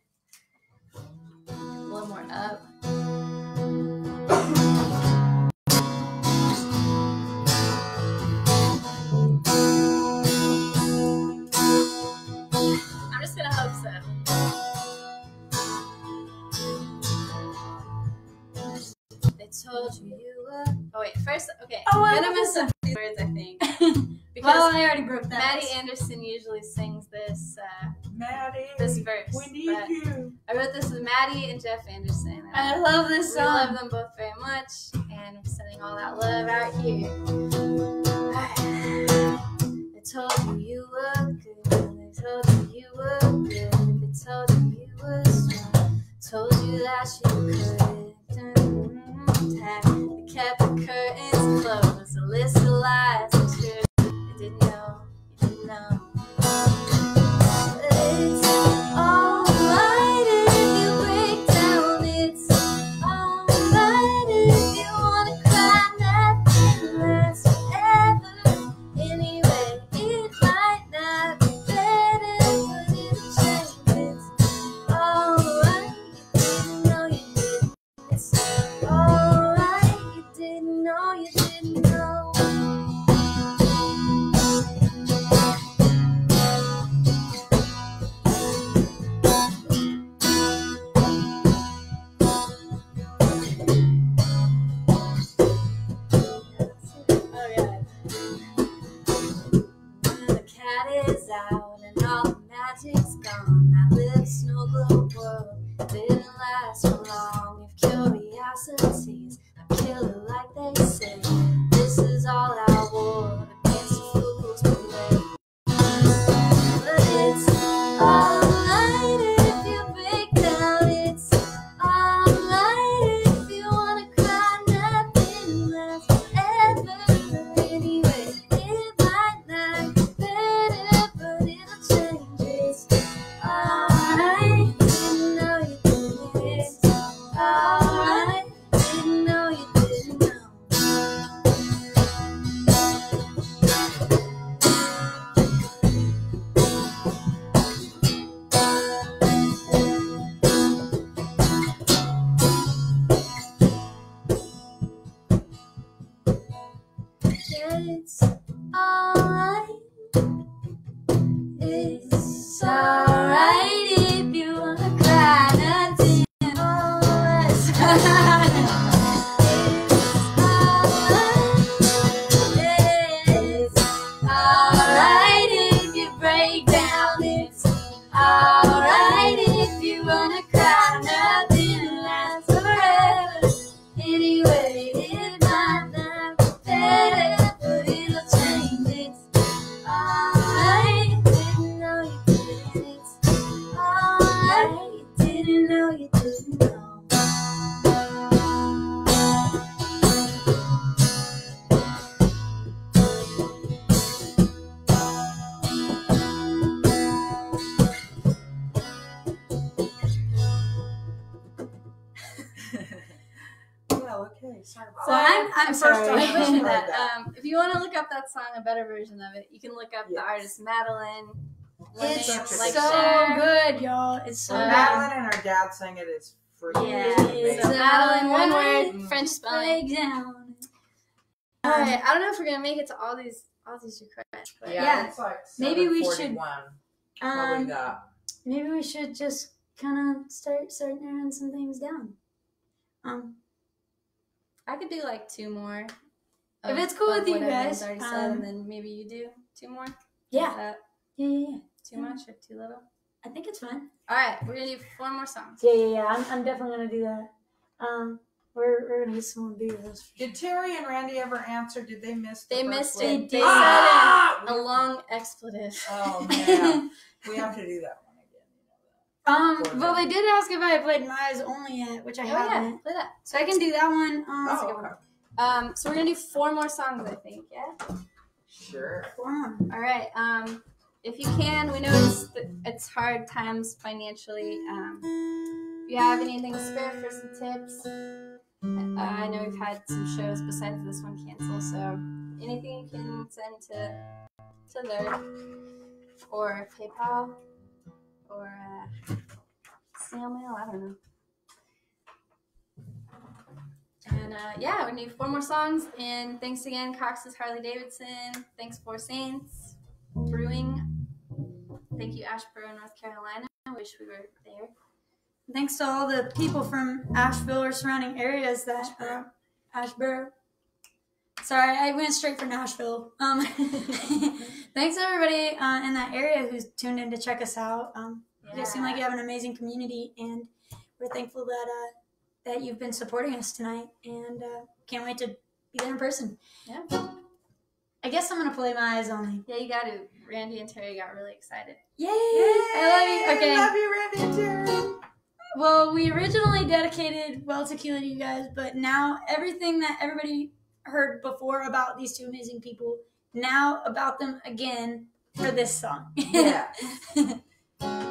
E: A little more up. told you you were. Oh wait, first, okay.
B: Oh, I
E: I'm gonna
B: love
E: mess up these words, I think, because
B: well, I already broke that.
E: Maddie Anderson usually sings this uh,
C: Maddie,
E: this verse.
C: we need you.
E: I wrote this with Maddie and Jeff Anderson. and
B: I love this
E: song. I
B: love
E: them both very much, and I'm sending all that love out here. Alright. They told you you were good. I told you you were good. I told you you were strong. I Told you that you could. They kept the curtains closed. Of lies a better version of it, you can look up
C: Yes.
E: the artist Madeline.
B: It's
C: Such
B: so
C: good
E: share.
B: good, y'all. It's so
C: So
E: Uh,
B: good.
C: Madeline and her dad sang it. It's for
E: Yeah.
C: you.
E: So battle in one
B: Right.
E: word, French spelling.
B: Breakdown.
E: All right. I don't know if we're gonna make it to all these all these requests, but
C: Yeah,
B: Yeah.
C: it's like
B: Maybe we should-
C: 741.
B: Um, maybe we should just kind of start start narrowing some things down. Um,
E: I could do like two more.
B: If it's cool with you guys,
E: already said,
B: um,
E: and then maybe you do two more.
B: Yeah, yeah, yeah, yeah.
E: too much or too little?
B: I think it's fine.
E: All right, we're gonna do four more songs.
B: Yeah, yeah, yeah. I'm, I'm definitely gonna do that. Um, we're we're gonna get some more videos.
C: Did Terry and Randy ever answer? Did they miss? The
E: They missed
C: one?
E: it. They
C: Ah!
E: said a long expletive.
C: Oh man, we have to do that one again.
B: Um,
C: Or
B: well, they did ask if I played My Eyes Only yet, which I
E: Oh yeah,
B: haven't.
E: play that.
B: So I can do that one. Um,
C: Oh, okay.
E: Um, so we're gonna do four more songs, I think. Yeah.
C: Sure.
B: four.
E: All right. Um, if you can, we know it's it's hard times financially. Um, if you have anything spare for some tips, uh, I know we've had some shows besides this one cancel. So anything you can send to to there or PayPal or uh, snail mail. I don't know. And uh, yeah, we need four more songs. And thanks again, Cox's Harley Davidson. Thanks Four Saints Brewing. Thank you, Asheboro, North Carolina. I wish we were there.
B: Thanks to all the people from Asheville or surrounding areas that uh, Asheboro. Sorry, I went straight for Nashville. Um, thanks to everybody uh, in that area who's tuned in to check us out. Um, You guys seem like you have an amazing community, and we're thankful that uh, that you've been supporting us tonight, and uh, can't wait to be there in person.
E: Yeah.
B: I guess I'm gonna play my eyes only.
E: Yeah, you got to. Randy and Terry got really excited.
B: Yay! I love you. Okay.
C: Love you, Randy and Terry.
B: Well, we originally dedicated Well Tequila to you guys, but now everything that everybody heard before about these two amazing people, now about them again for this song.
C: Yeah.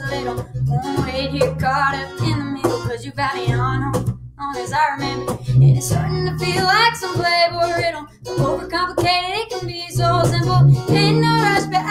B: a little. Won't wait here caught up in the middle, cause you me on, on as I remember. And it's starting to feel like some playboy riddle. So overcomplicated, it can be so simple. Ain't no rush, but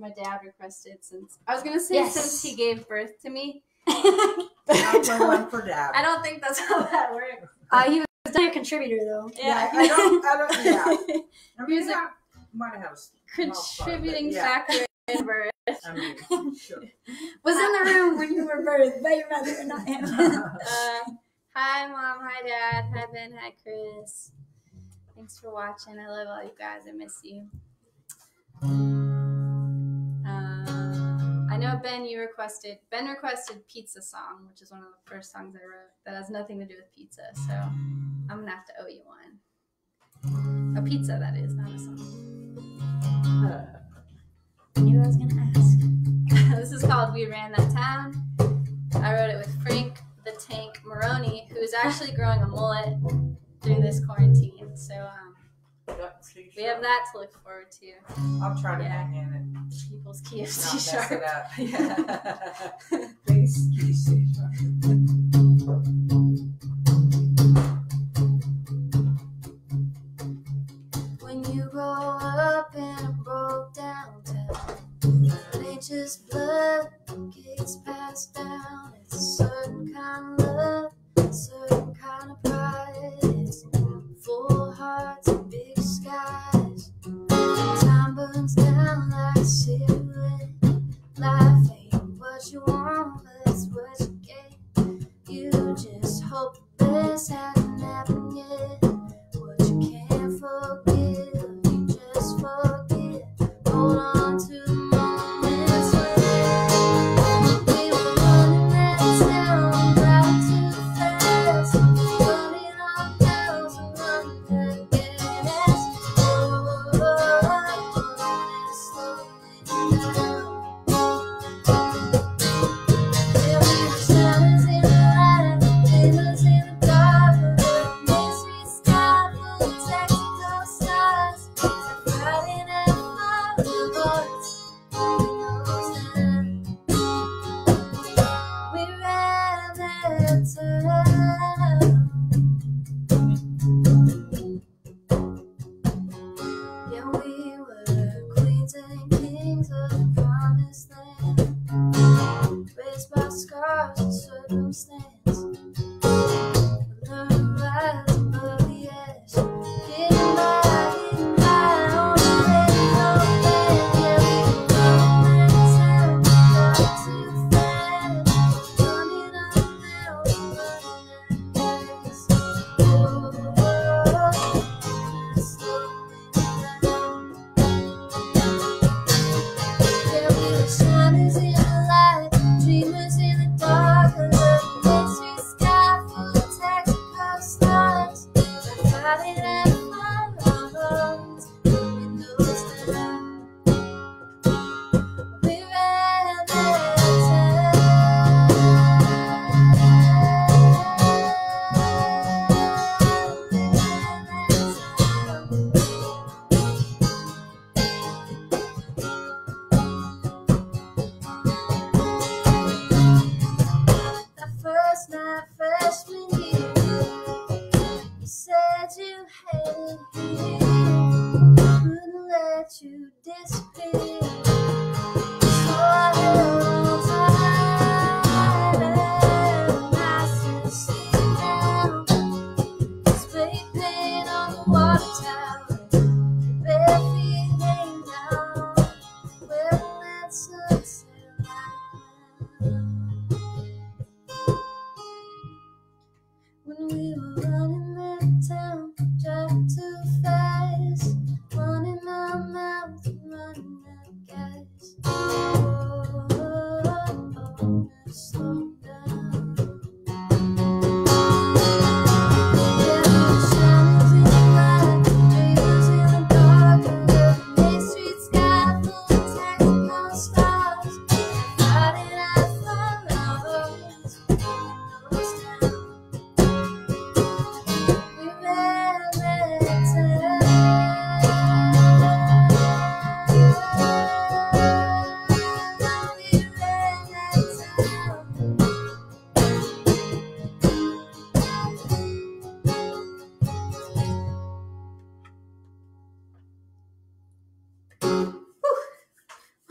B: my
H: dad requested since I was gonna say
B: Yes.
H: since he gave birth to me.
C: I'll play one for dad.
H: I don't think that's how that works.
B: uh, he was definitely a contributor, though.
C: Yeah, I don't. I don't. Yeah. I mean,
H: He's a-
C: yeah, might have a small part,
H: Contributing
C: yeah.
H: factor in birth.
C: I mean, sure.
B: Was in the room when you were birthed by your mother and not him.
H: Uh, hi, mom. Hi, dad. Hi, Ben. Hi, Chris. Thanks for watching. I love all you guys. I miss you. Uh, I know Ben, you requested Ben requested pizza song, which is one of the first songs I wrote that has nothing to do with pizza. So I'm gonna have to owe you one. A pizza, that is, not a song.
B: I knew I was gonna ask.
H: this is called We Ran That Town. I wrote it with Frank the Tank Maroney, who's actually growing a mullet through this quarantine. So um, we have that to look forward to.
C: I'll try to
H: Yeah.
C: hang in and not
H: People's KFC
C: mess
H: sharp.
C: it up. Yeah. Please, please,
E: When you grow up in a broke down town, it ain't just blood gets passed down.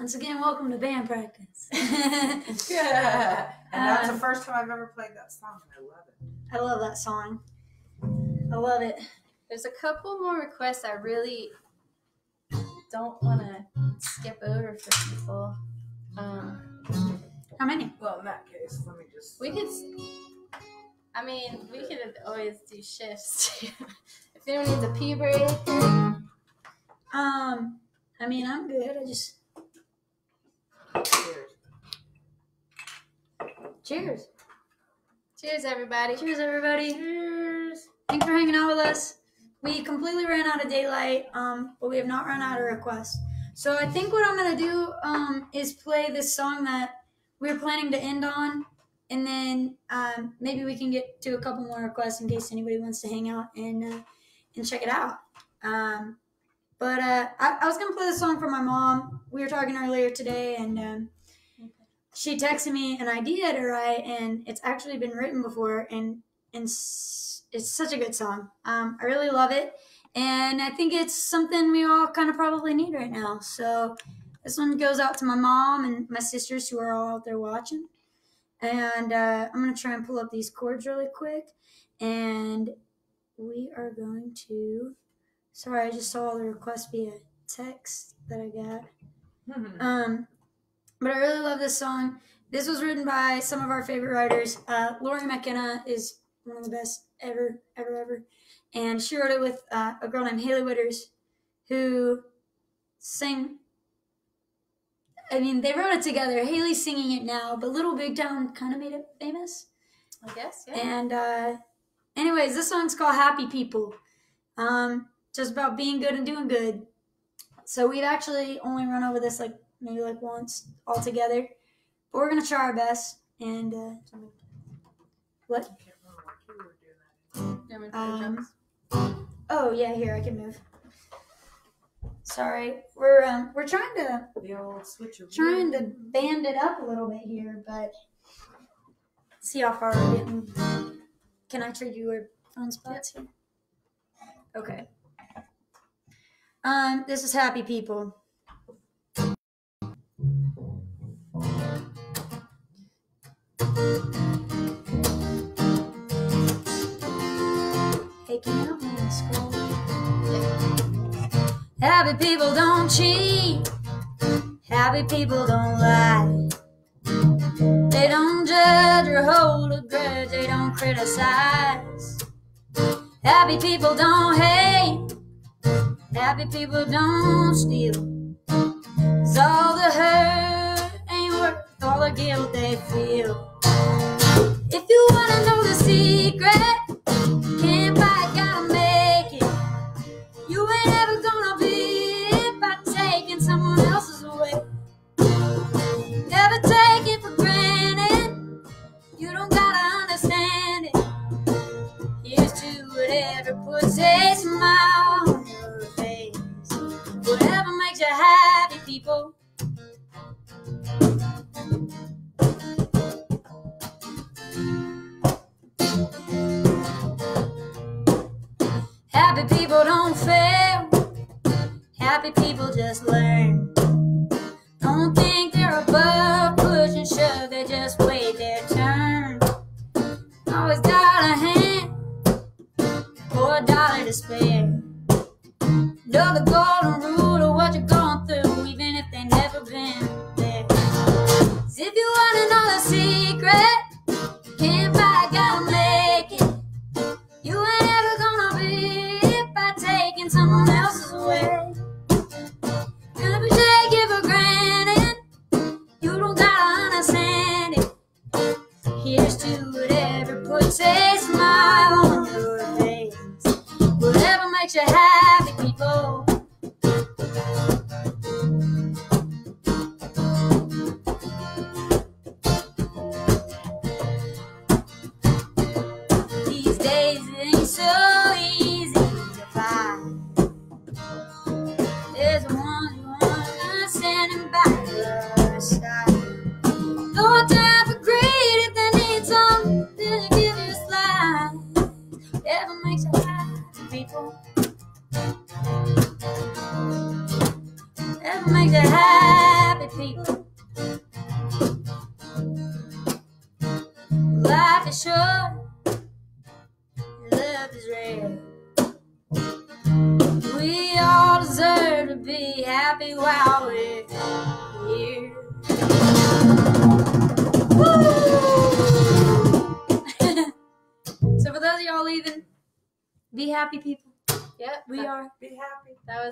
B: Once again, welcome to band practice.
C: Yeah. And that's
B: Uh,
C: the first time I've ever played that song. and I love it.
B: I love that song. I love it.
E: There's a couple more requests I really don't want to skip over for people. Um,
B: How many?
C: Well, in that case, let me just.
E: we could, s- I mean, we could always do shifts. too. if anyone needs a pee break,
B: Um, I mean, I'm good. I just
C: cheers.
B: cheers,
E: everybody.
B: Cheers, everybody. Cheers. Thanks for hanging out with us. We completely ran out of daylight, um, but we have not run out of requests. So I think what I'm gonna do um, is play this song that we were planning to end on, and then um, maybe we can get to a couple more requests in case anybody wants to hang out and uh, and check it out. Um, but uh, I, I was gonna play this song for my mom. We were talking earlier today, and um, she texted me an idea to write, and it's actually been written before, and and it's such a good song. Um, I really love it, and I think it's something we all kind of probably need right now. So this one goes out to my mom and my sisters who are all out there watching. And uh, I'm gonna try and pull up these chords really quick, and we are going to. Sorry, I just saw the request via text that I got. Um, but I really love this song. This was written by some of our favorite writers. Uh, Lori McKenna is one of the best ever, ever, ever. And she wrote it with uh, a girl named Hailey Whitters, who sang. I mean, they wrote it together. Hailey's singing it now, but Little Big Town kind of made it famous.
E: I guess, yeah.
B: And uh, anyways, this song's called Happy People. Um, just about being good and doing good. So we've actually only run over this like maybe like once all together. But we're gonna try our best. And uh, what?
C: I can't remember what key we were doing that.
E: You want me to play
B: Um. Oh yeah, here I can move. Sorry, we're um, we're trying to
C: in. The old
B: trying to band it up a little bit here, but see how far we're getting. Can I trade you your phone spots here? Okay. Um, this is Happy People. Scroll? Happy people don't cheat. Happy people don't lie. They don't judge or hold a grudge. They don't criticize. Happy people don't hate. Happy people don't steal. Cause all the hurt guilt they feel. If you wanna know the secret,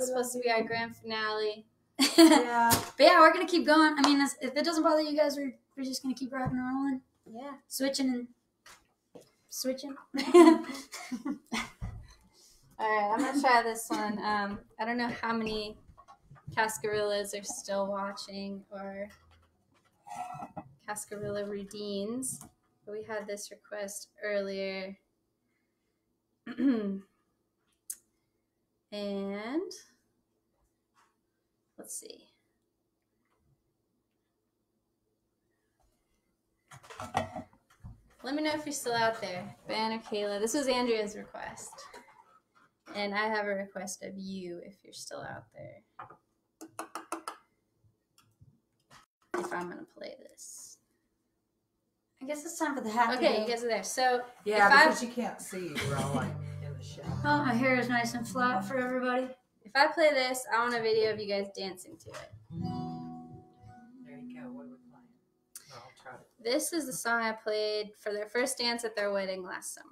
E: was supposed to be our grand finale.
B: but
C: Yeah.
B: yeah, we're gonna keep going. I mean, if it doesn't bother you guys, we're, we're just gonna keep rocking and rolling,
E: Yeah.
B: switching and switching.
E: All right, I'm gonna try this one. Um, I don't know how many Cascarillas are still watching or Cascarilla Rudeens, but we had this request earlier. and let's see. Let me know if you're still out there, Ben or Kayla. This was Andrea's request. And I have a request of you if you're still out there. If I'm gonna play this.
B: I guess it's time for the happy.
E: Okay,
B: day.
E: you guys are there. So
C: Yeah,
E: If I-
C: because you can't see. We're all like in the shadow.
B: Oh, my hair is nice and flat for everybody.
E: If I play this, I want a video of you guys dancing to it.
C: There you go. What are we playing? I'll try to.
E: This is the song I played for their first dance at their wedding last summer.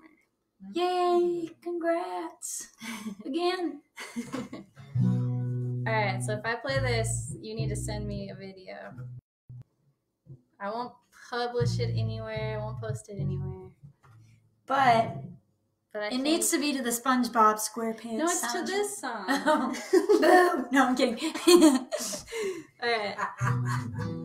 E: Mm-hmm.
B: Yay! Congrats again.
E: All right, so if I play this, you need to send me a video. I won't publish it anywhere. I won't post it anywhere.
B: But
E: But I
B: it
E: think-
B: needs to be to the SpongeBob SquarePants.
E: No, it's to this song.
B: Oh. No, I'm kidding.
E: All right.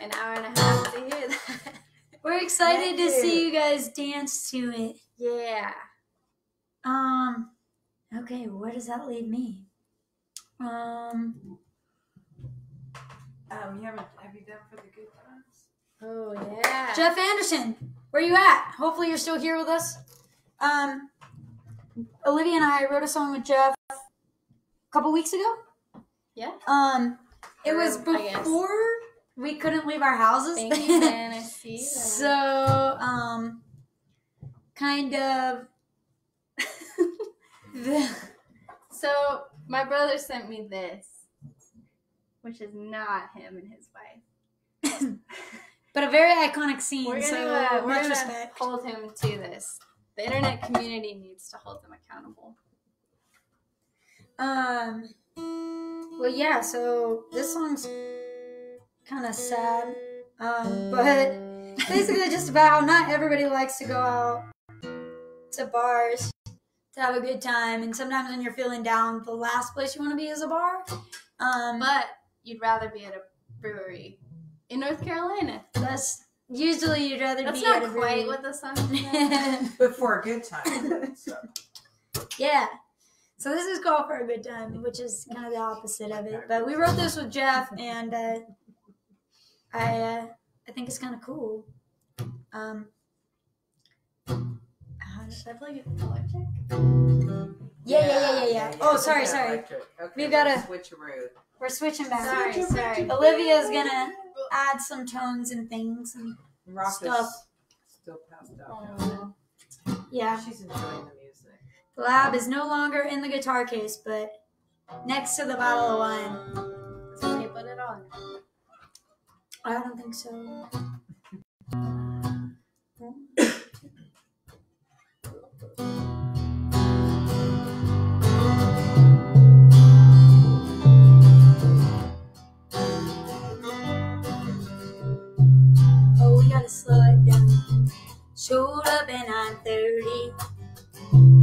E: An hour and a half to hear that.
B: We're excited to see you guys dance to it.
E: yeah.
B: Um, okay, where does that leave me? Um,
C: Um, you haven't have you done for the good times?
E: Oh yeah.
B: Jeff Anderson, where you at? Hopefully you're still here with us. Um, Olivia and I wrote a song with Jeff a couple weeks ago.
E: Yeah.
B: Um, it was
E: Or, I guess.
B: before we couldn't leave our houses.
E: Thank you, Fantasy.
B: so, um, kind of. the,
E: So my brother sent me this, which is not him and his wife.
B: but a very iconic scene.
E: We're gonna,
B: so
E: uh, we're gonna hold him to this. The internet community needs to hold them accountable.
B: Um. Well, yeah. So this song's kind of sad, um, but basically just about how not everybody likes to go out to bars to have a good time, and sometimes when you're feeling down, the last place you want to be is a bar. Um,
E: But you'd rather be at a brewery in North Carolina.
B: that's usually you'd rather
E: That's
B: be
E: not
B: at a brewery.
E: quite
B: brewery.
E: what the song said.
C: But for a good time. so.
B: Yeah. So this is called for a good time, which is kind of the opposite of it. But we wrote this with Jeff, and uh, I uh, I think it's kind of cool. Um, how does
E: Should I play electric?
B: Yeah, yeah, yeah, yeah, yeah. Oh, sorry, sorry.
C: Electric. Okay,
B: We've got to a-
C: switcheroo.
B: We're switching back.
E: Sorry, sorry.
B: Olivia's gonna add some tones and things, and
C: Rock
B: Stuff.
C: still passed out.
E: Oh.
B: yeah.
C: She's enjoying the music.
B: The lab is no longer in the guitar case, but next to the bottle of wine.
E: Does he put it on?
B: I don't think so. Oh, we gotta slow it down. Showed up at 9:30.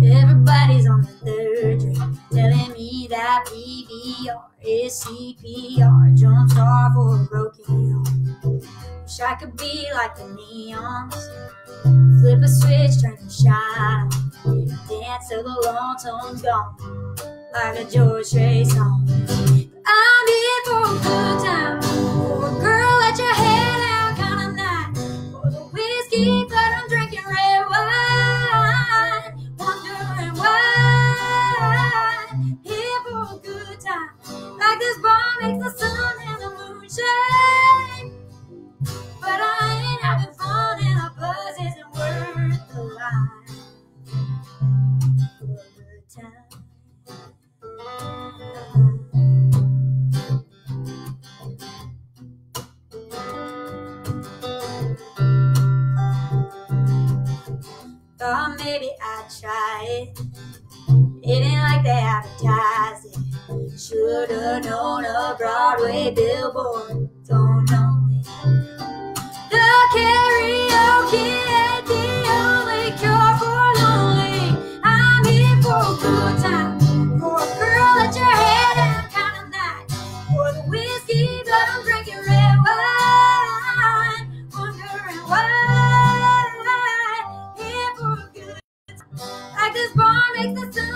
B: Everybody's on the third drink, telling me that PBR is CPR. Jump start for a broken heart. Wish I could be like the neons. Flip a switch, turn the shine. Dance till the long tone's gone, like a George Strait song. But I'm here for a good time, the sun and the. But I ain't having fun and buzz isn't worth the time. Thought maybe I'd try it. It ain't like they advertised it. Should've known a Broadway billboard. Don't know me. The karaoke ain't the only cure for lonely. I'm here for a good time. For a girl at your head down kind of night. For the whiskey, but I'm drinking red wine. Wondering why. Here for a good time. Like this bar makes the sun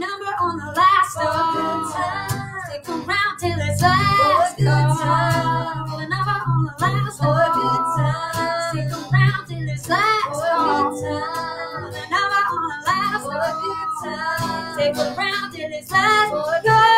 B: number on the last
C: for a good time.
B: Stick around till it's last.
C: For
B: a good
C: time.
B: Roll the number on the last
C: for a good time.
B: Stick around till it's last.
C: For a good time.
B: Roll the number on the last for a good time. Stick around till it's last. For good time.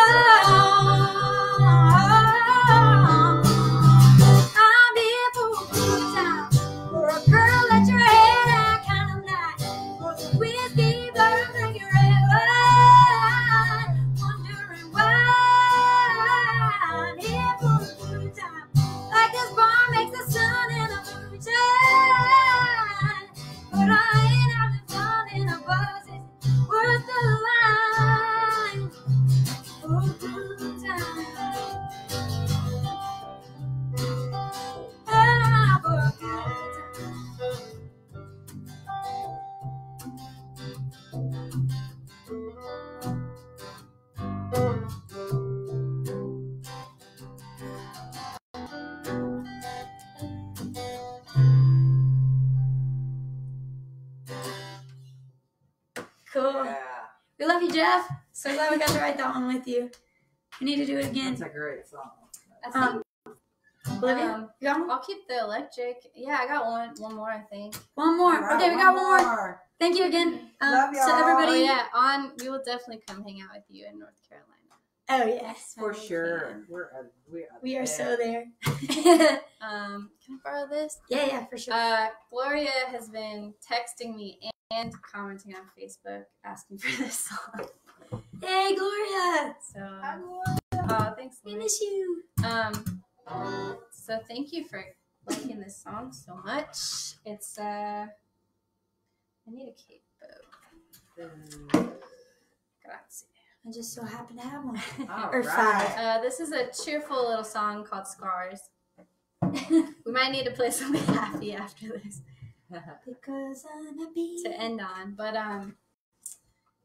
B: So glad we got to write that one with you. We need to do it again.
C: it's a great song.
E: I think
B: Um, Olivia,
E: um,
B: you got one?
E: I'll keep the electric. Yeah, I got one. One more, I think.
B: One more.
C: All right,
B: okay, we got one more. more. Thank you again. Um,
C: Love y'all.
B: everybody.
E: Oh yeah, on. We will definitely come hang out with you in North Carolina.
B: Oh yes,
C: For
E: Time we
C: sure. We're uh, we are,
B: we are so there.
E: Um, can I borrow this?
B: yeah, yeah, for sure.
E: Uh, Gloria has been texting me and commenting on Facebook asking for this song.
B: Hey, Gloria,
E: So, Gloria! oh, thanks,
B: we miss you.
E: Um, so thank you for liking this song so much. It's uh, I need a capo. Grazie.
B: I just so happen to have one.
C: All
B: Or
C: right.
B: five.
E: Uh, this is a cheerful little song called Scars. we might need to play something happy after this
B: because I'm happy.
E: to end on, but um,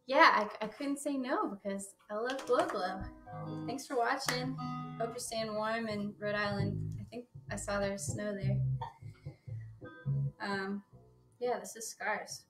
E: yeah, I, I couldn't say no because I love Glow Glow. Thanks for watching. Hope you're staying warm in Rhode Island. I think I saw there's snow there. Um, yeah, this is Scars.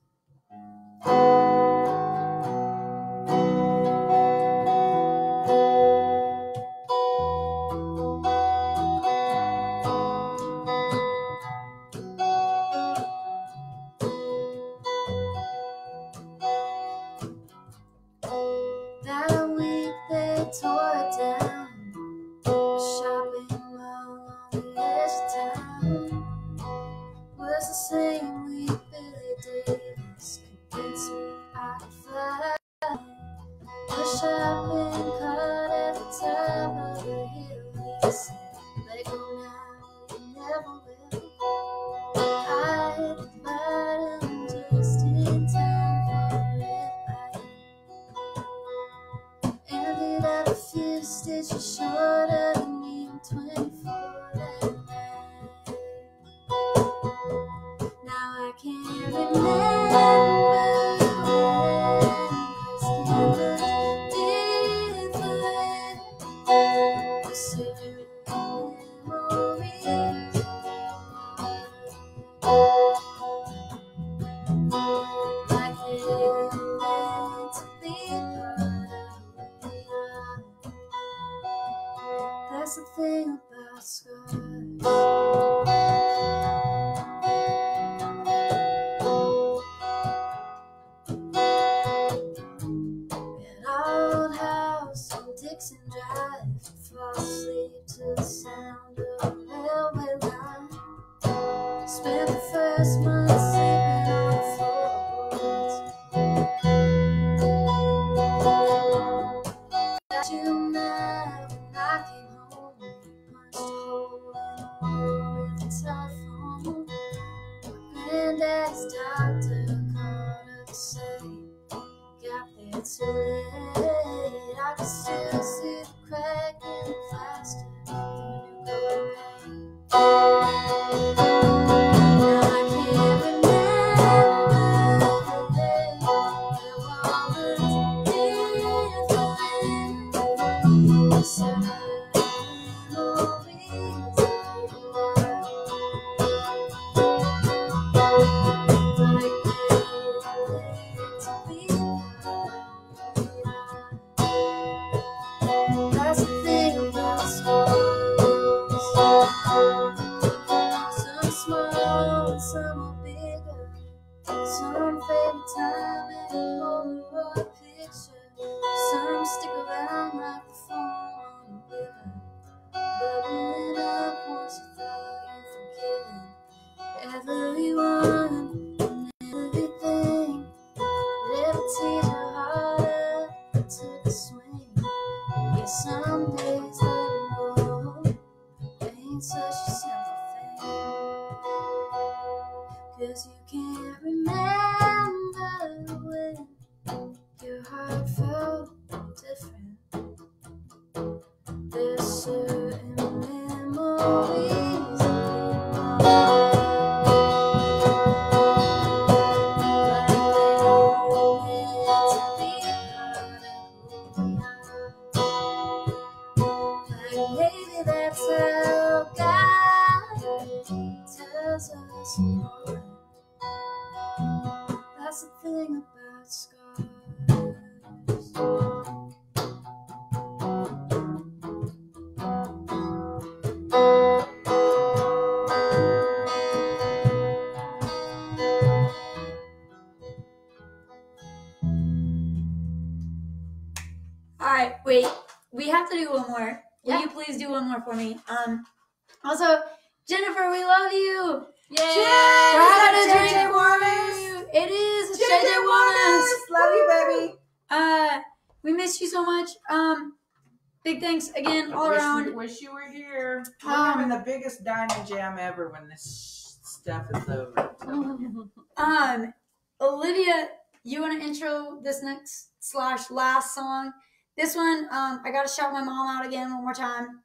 C: Jam ever when this stuff is over.
B: Um, Olivia, you want to intro this next slash last song? This one, um, I gotta shout my mom out again one more time.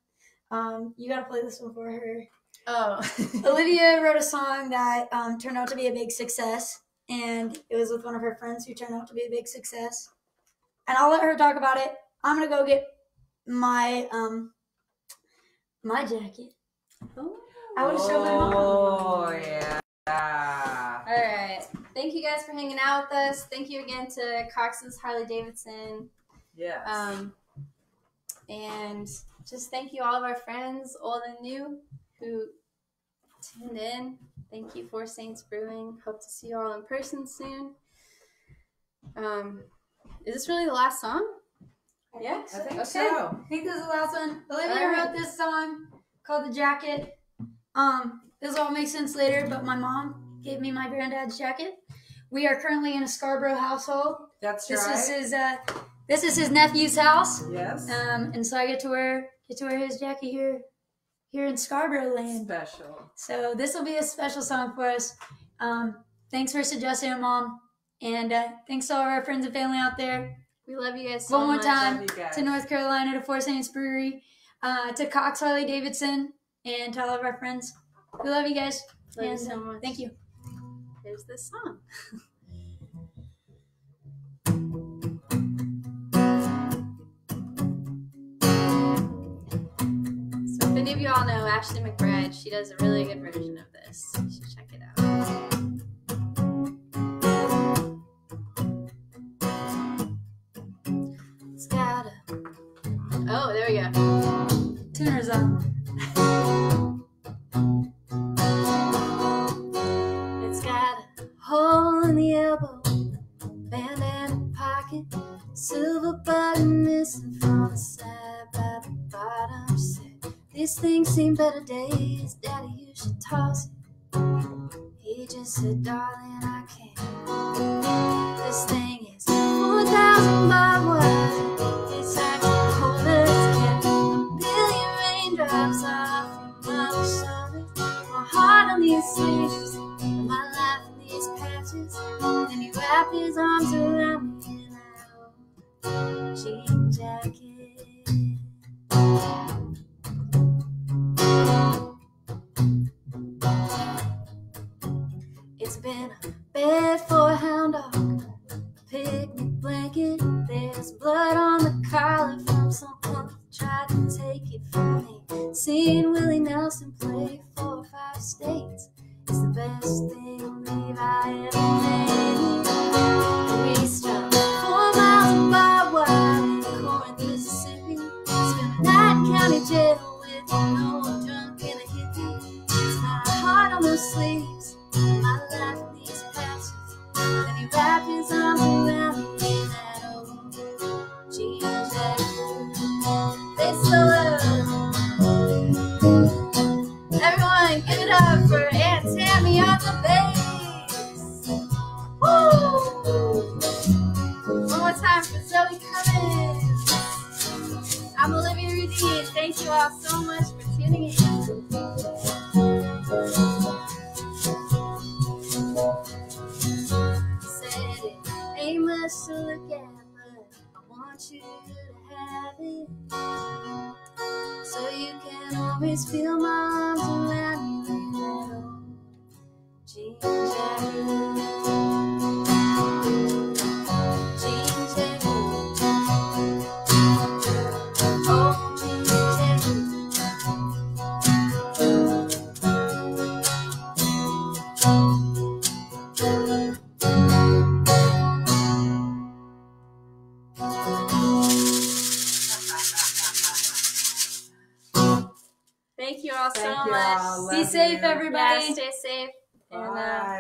B: Um, you gotta play this one for her.
I: Oh.
B: Olivia wrote a song that um, turned out to be a big success, and it was with one of her friends who turned out to be a big success. And I'll let her talk about it. I'm gonna go get my um my jacket. I want to show my mom.
C: Oh yeah.
I: All right. Thank you guys for hanging out with us. Thank you again to Cox's Harley Davidson.
C: Yes.
I: Um, and just thank you all of our friends, old and new, who tuned in. Thank you Four Saints Brewing. Hope to see you all in person soon. Um, is this really the last song?
B: Yeah,
C: I think
I: okay.
C: so.
B: I think this is the last one. Olivia
I: right.
B: wrote this song called "The Jacket." Um, this all makes sense later, but my mom gave me my granddad's jacket. We are currently in a Scarborough household.
C: That's
B: This
C: right.
B: is his uh, this is his nephew's house.
C: yes.
B: Um, and so I get to wear get to wear his jacket here here in Scarborough land.
C: Special.
B: So this will be a special song for us. Um, thanks for suggesting it, mom, and uh, thanks to all of our friends and family out there.
I: We love you guys so
B: One more
I: much.
B: time.
C: Guys.
B: to North Carolina, to Four Saints Brewery, uh, to Cox Harley Davidson, and to all of our friends. We love you guys.
I: Love you so
B: uh,
I: much.
B: Thank you.
I: Here's this song. So if any of you all know Ashley McBryde, she does a really good version of this. You should check it out. It's Oh, there we go.
B: Tuner's up.
E: Better days, Daddy, you should toss it. He just said, darling,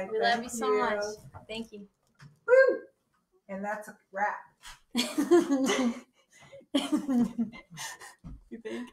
E: right. We
C: love you,
E: you so much. Thank you.
C: Woo! And that's a wrap.
B: you think?